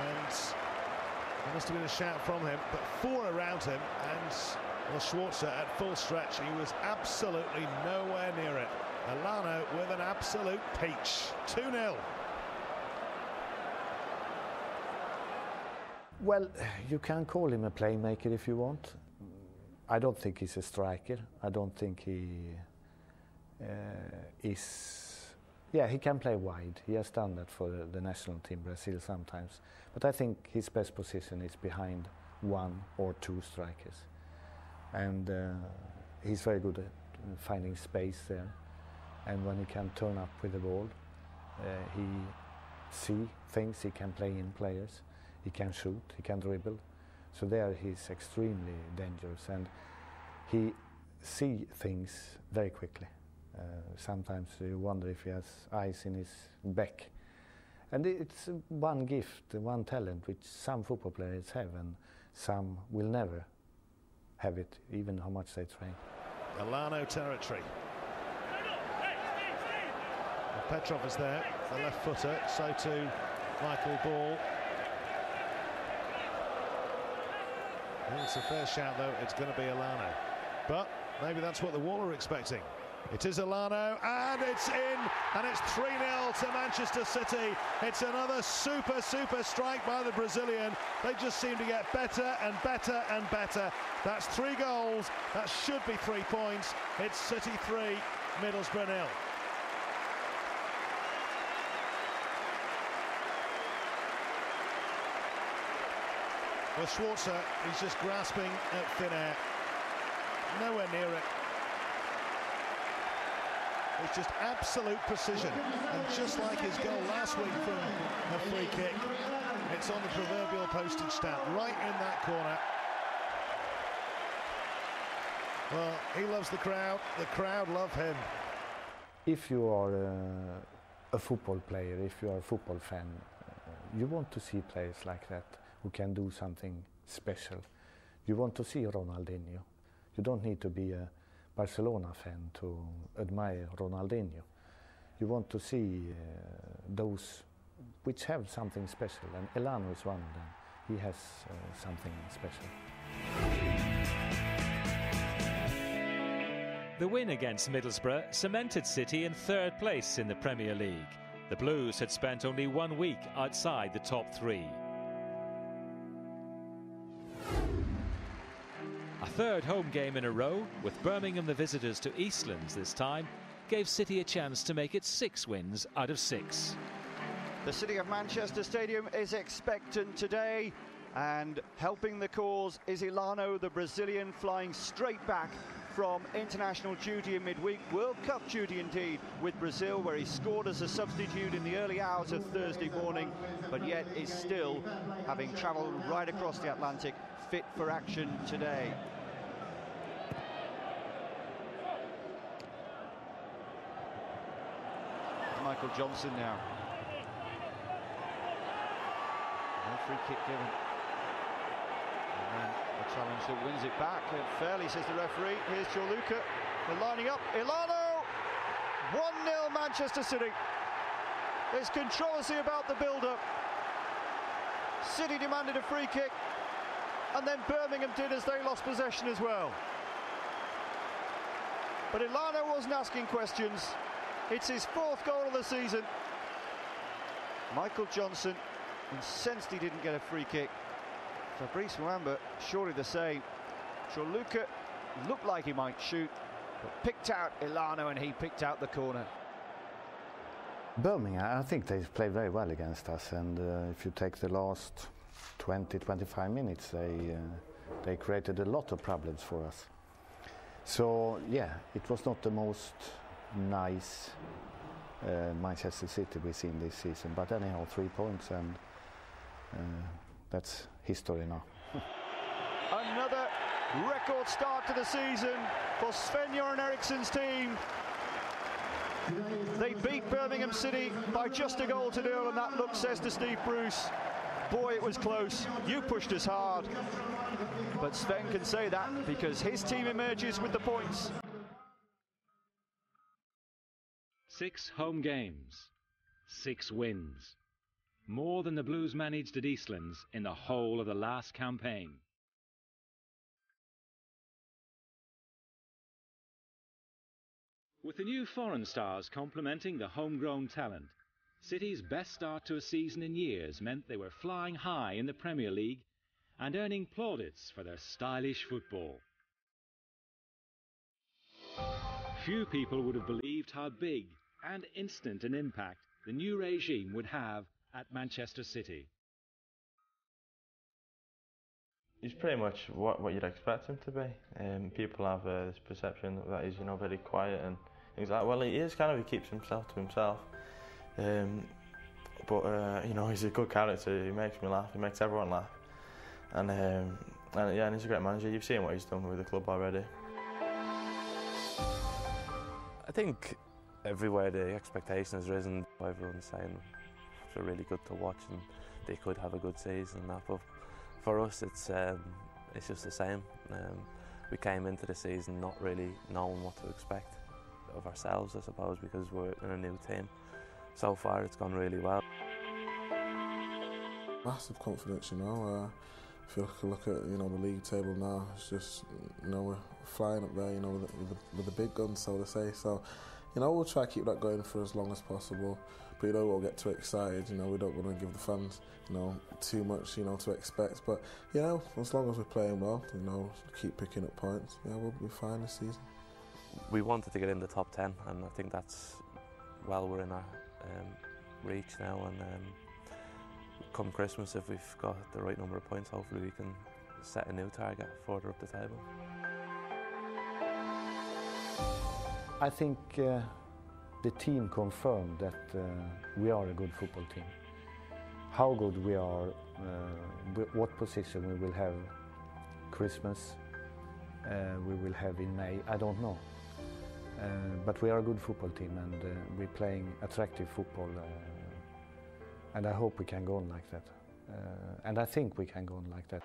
S15: And there must have been a shout from him but four around him. And well Schwarzer at full stretch. He was absolutely nowhere near it. Elano with an absolute peach. 2-0
S3: Well, you can call him a playmaker if you want. I don't think he's a striker. I don't think he uh, is, yeah, he can play wide. He has done that for the, national team Brazil sometimes. But I think his best position is behind one or two strikers. And uh, he's very good at finding space there. And when he can turn up with the ball, uh, he see things, he can play in players, he can shoot, he can dribble. So there he's extremely dangerous and he see things very quickly. Uh, sometimes you wonder if he has eyes in his back. And it's one gift, one talent which some football players have and some will never have it, even how much they train.
S15: Elano territory. Petrov is there, the left footer, so too Michael Ball. it's a fair shout though, it's going to be Elano. But maybe that's what the Wall are expecting. It is Elano, and it's in, and it's 3-0 to Manchester City. It's another super, super strike by the Brazilian. They just seem to get better and better and better. That's three goals. That should be three points. It's City 3, Middlesbrough nil. Well, Schwarzer, he's just grasping at thin air. Nowhere near it. It's just absolute precision. And just like his goal last week from a free kick, it's on the proverbial postage stamp, right in that corner. Well, he loves the crowd. The crowd love him.
S3: If you are uh, a football player, if you are a football fan, uh, you want to see players like that who can do something special. You want to see Ronaldinho. You don't need to be a Barcelona fan to admire Ronaldinho. You want to see uh, those which have something special, and Elano is one of them. He has uh, something special.
S2: The win against Middlesbrough cemented City in third place in the Premier League. The Blues had spent only one week outside the top three. Third home game in a row, with Birmingham the visitors to Eastlands this time, gave City a chance to make it six wins out of six.
S17: The City of Manchester Stadium is expectant today, and helping the cause is Elano, the Brazilian, flying straight back from international duty in midweek, World Cup duty indeed, with Brazil, where he scored as a substitute in the early hours of Thursday morning, but yet is still, having travelled right across the Atlantic, fit for action today. Michael Johnson now. No free kick given. And then a challenge that wins it back. And fairly, says the referee. Here's Gianluca. They're lining up. Elano! 1-0 Manchester City. There's controversy about the build-up. City demanded a free kick. And then Birmingham did as they lost possession as well. But Elano wasn't asking questions. It's his fourth goal of the season. Michael Johnson, incensed he didn't get a free kick. Fabrice Muamba, surely the same. Gianluca looked like he might shoot, but picked out Elano and he picked out the corner.
S3: Birmingham, I think they played very well against us, and uh, if you take the last 20, 25 minutes, they uh, they created a lot of problems for us. So yeah, it was not the most nice uh, Manchester City we've seen this season. But anyhow, three points, and uh, that's history now.
S17: Another record start to the season for Sven-Göran Eriksson's team. They beat Birmingham City by just a goal to nil, and that look says to Steve Bruce, boy, it was close. You pushed us hard. But Sven can say that because his team emerges with the points.
S2: Six home games, six wins. More than the Blues managed at Eastlands in the whole of the last campaign. With the new foreign stars complementing the homegrown talent, City's best start to a season in years meant they were flying high in the Premier League and earning plaudits for their stylish football. Few people would have believed how big and instant an impact the new regime would have at Manchester City.
S5: He's pretty much what, what you'd expect him to be. Um, people have uh, this perception that he's you know very quiet and things like that. Well, he is kind of. He keeps himself to himself. Um, but uh, you know he's a good character. He makes me laugh. He makes everyone laugh. And, um, and yeah, and he's a great manager. You've seen what he's done with the club already.
S1: I think everywhere the expectation has risen. Everyone's saying they're really good to watch and they could have a good season. And that, but for us, it's um, it's just the same. Um, we came into the season not really knowing what to expect of ourselves, I suppose, because we're in a new team. So far, it's gone really well.
S18: Massive confidence, you know. Uh, if you look, at you know the league table now, it's just you know we're flying up there, you know, with the, with the, with the big guns, so to say. So, you know, we'll try to keep that going for as long as possible. But you know, we'll get too excited. You know, we don't want to give the fans, you know, too much, you know, to expect. But you know, as long as we're playing well, you know, keep picking up points, yeah, we'll be fine this season.
S1: We wanted to get in the top ten, and I think that's well, we're in our um, reach now, and. Um, come Christmas, if we've got the right number of points, hopefully we can set a new target further up the table.
S3: I think uh, the team confirmed that uh, we are a good football team. How good we are, uh, what position we will have Christmas, uh, we will have in May, I don't know. Uh, but we are a good football team and uh, we're playing attractive football and I hope we can go on like that. And I think we can go on like that.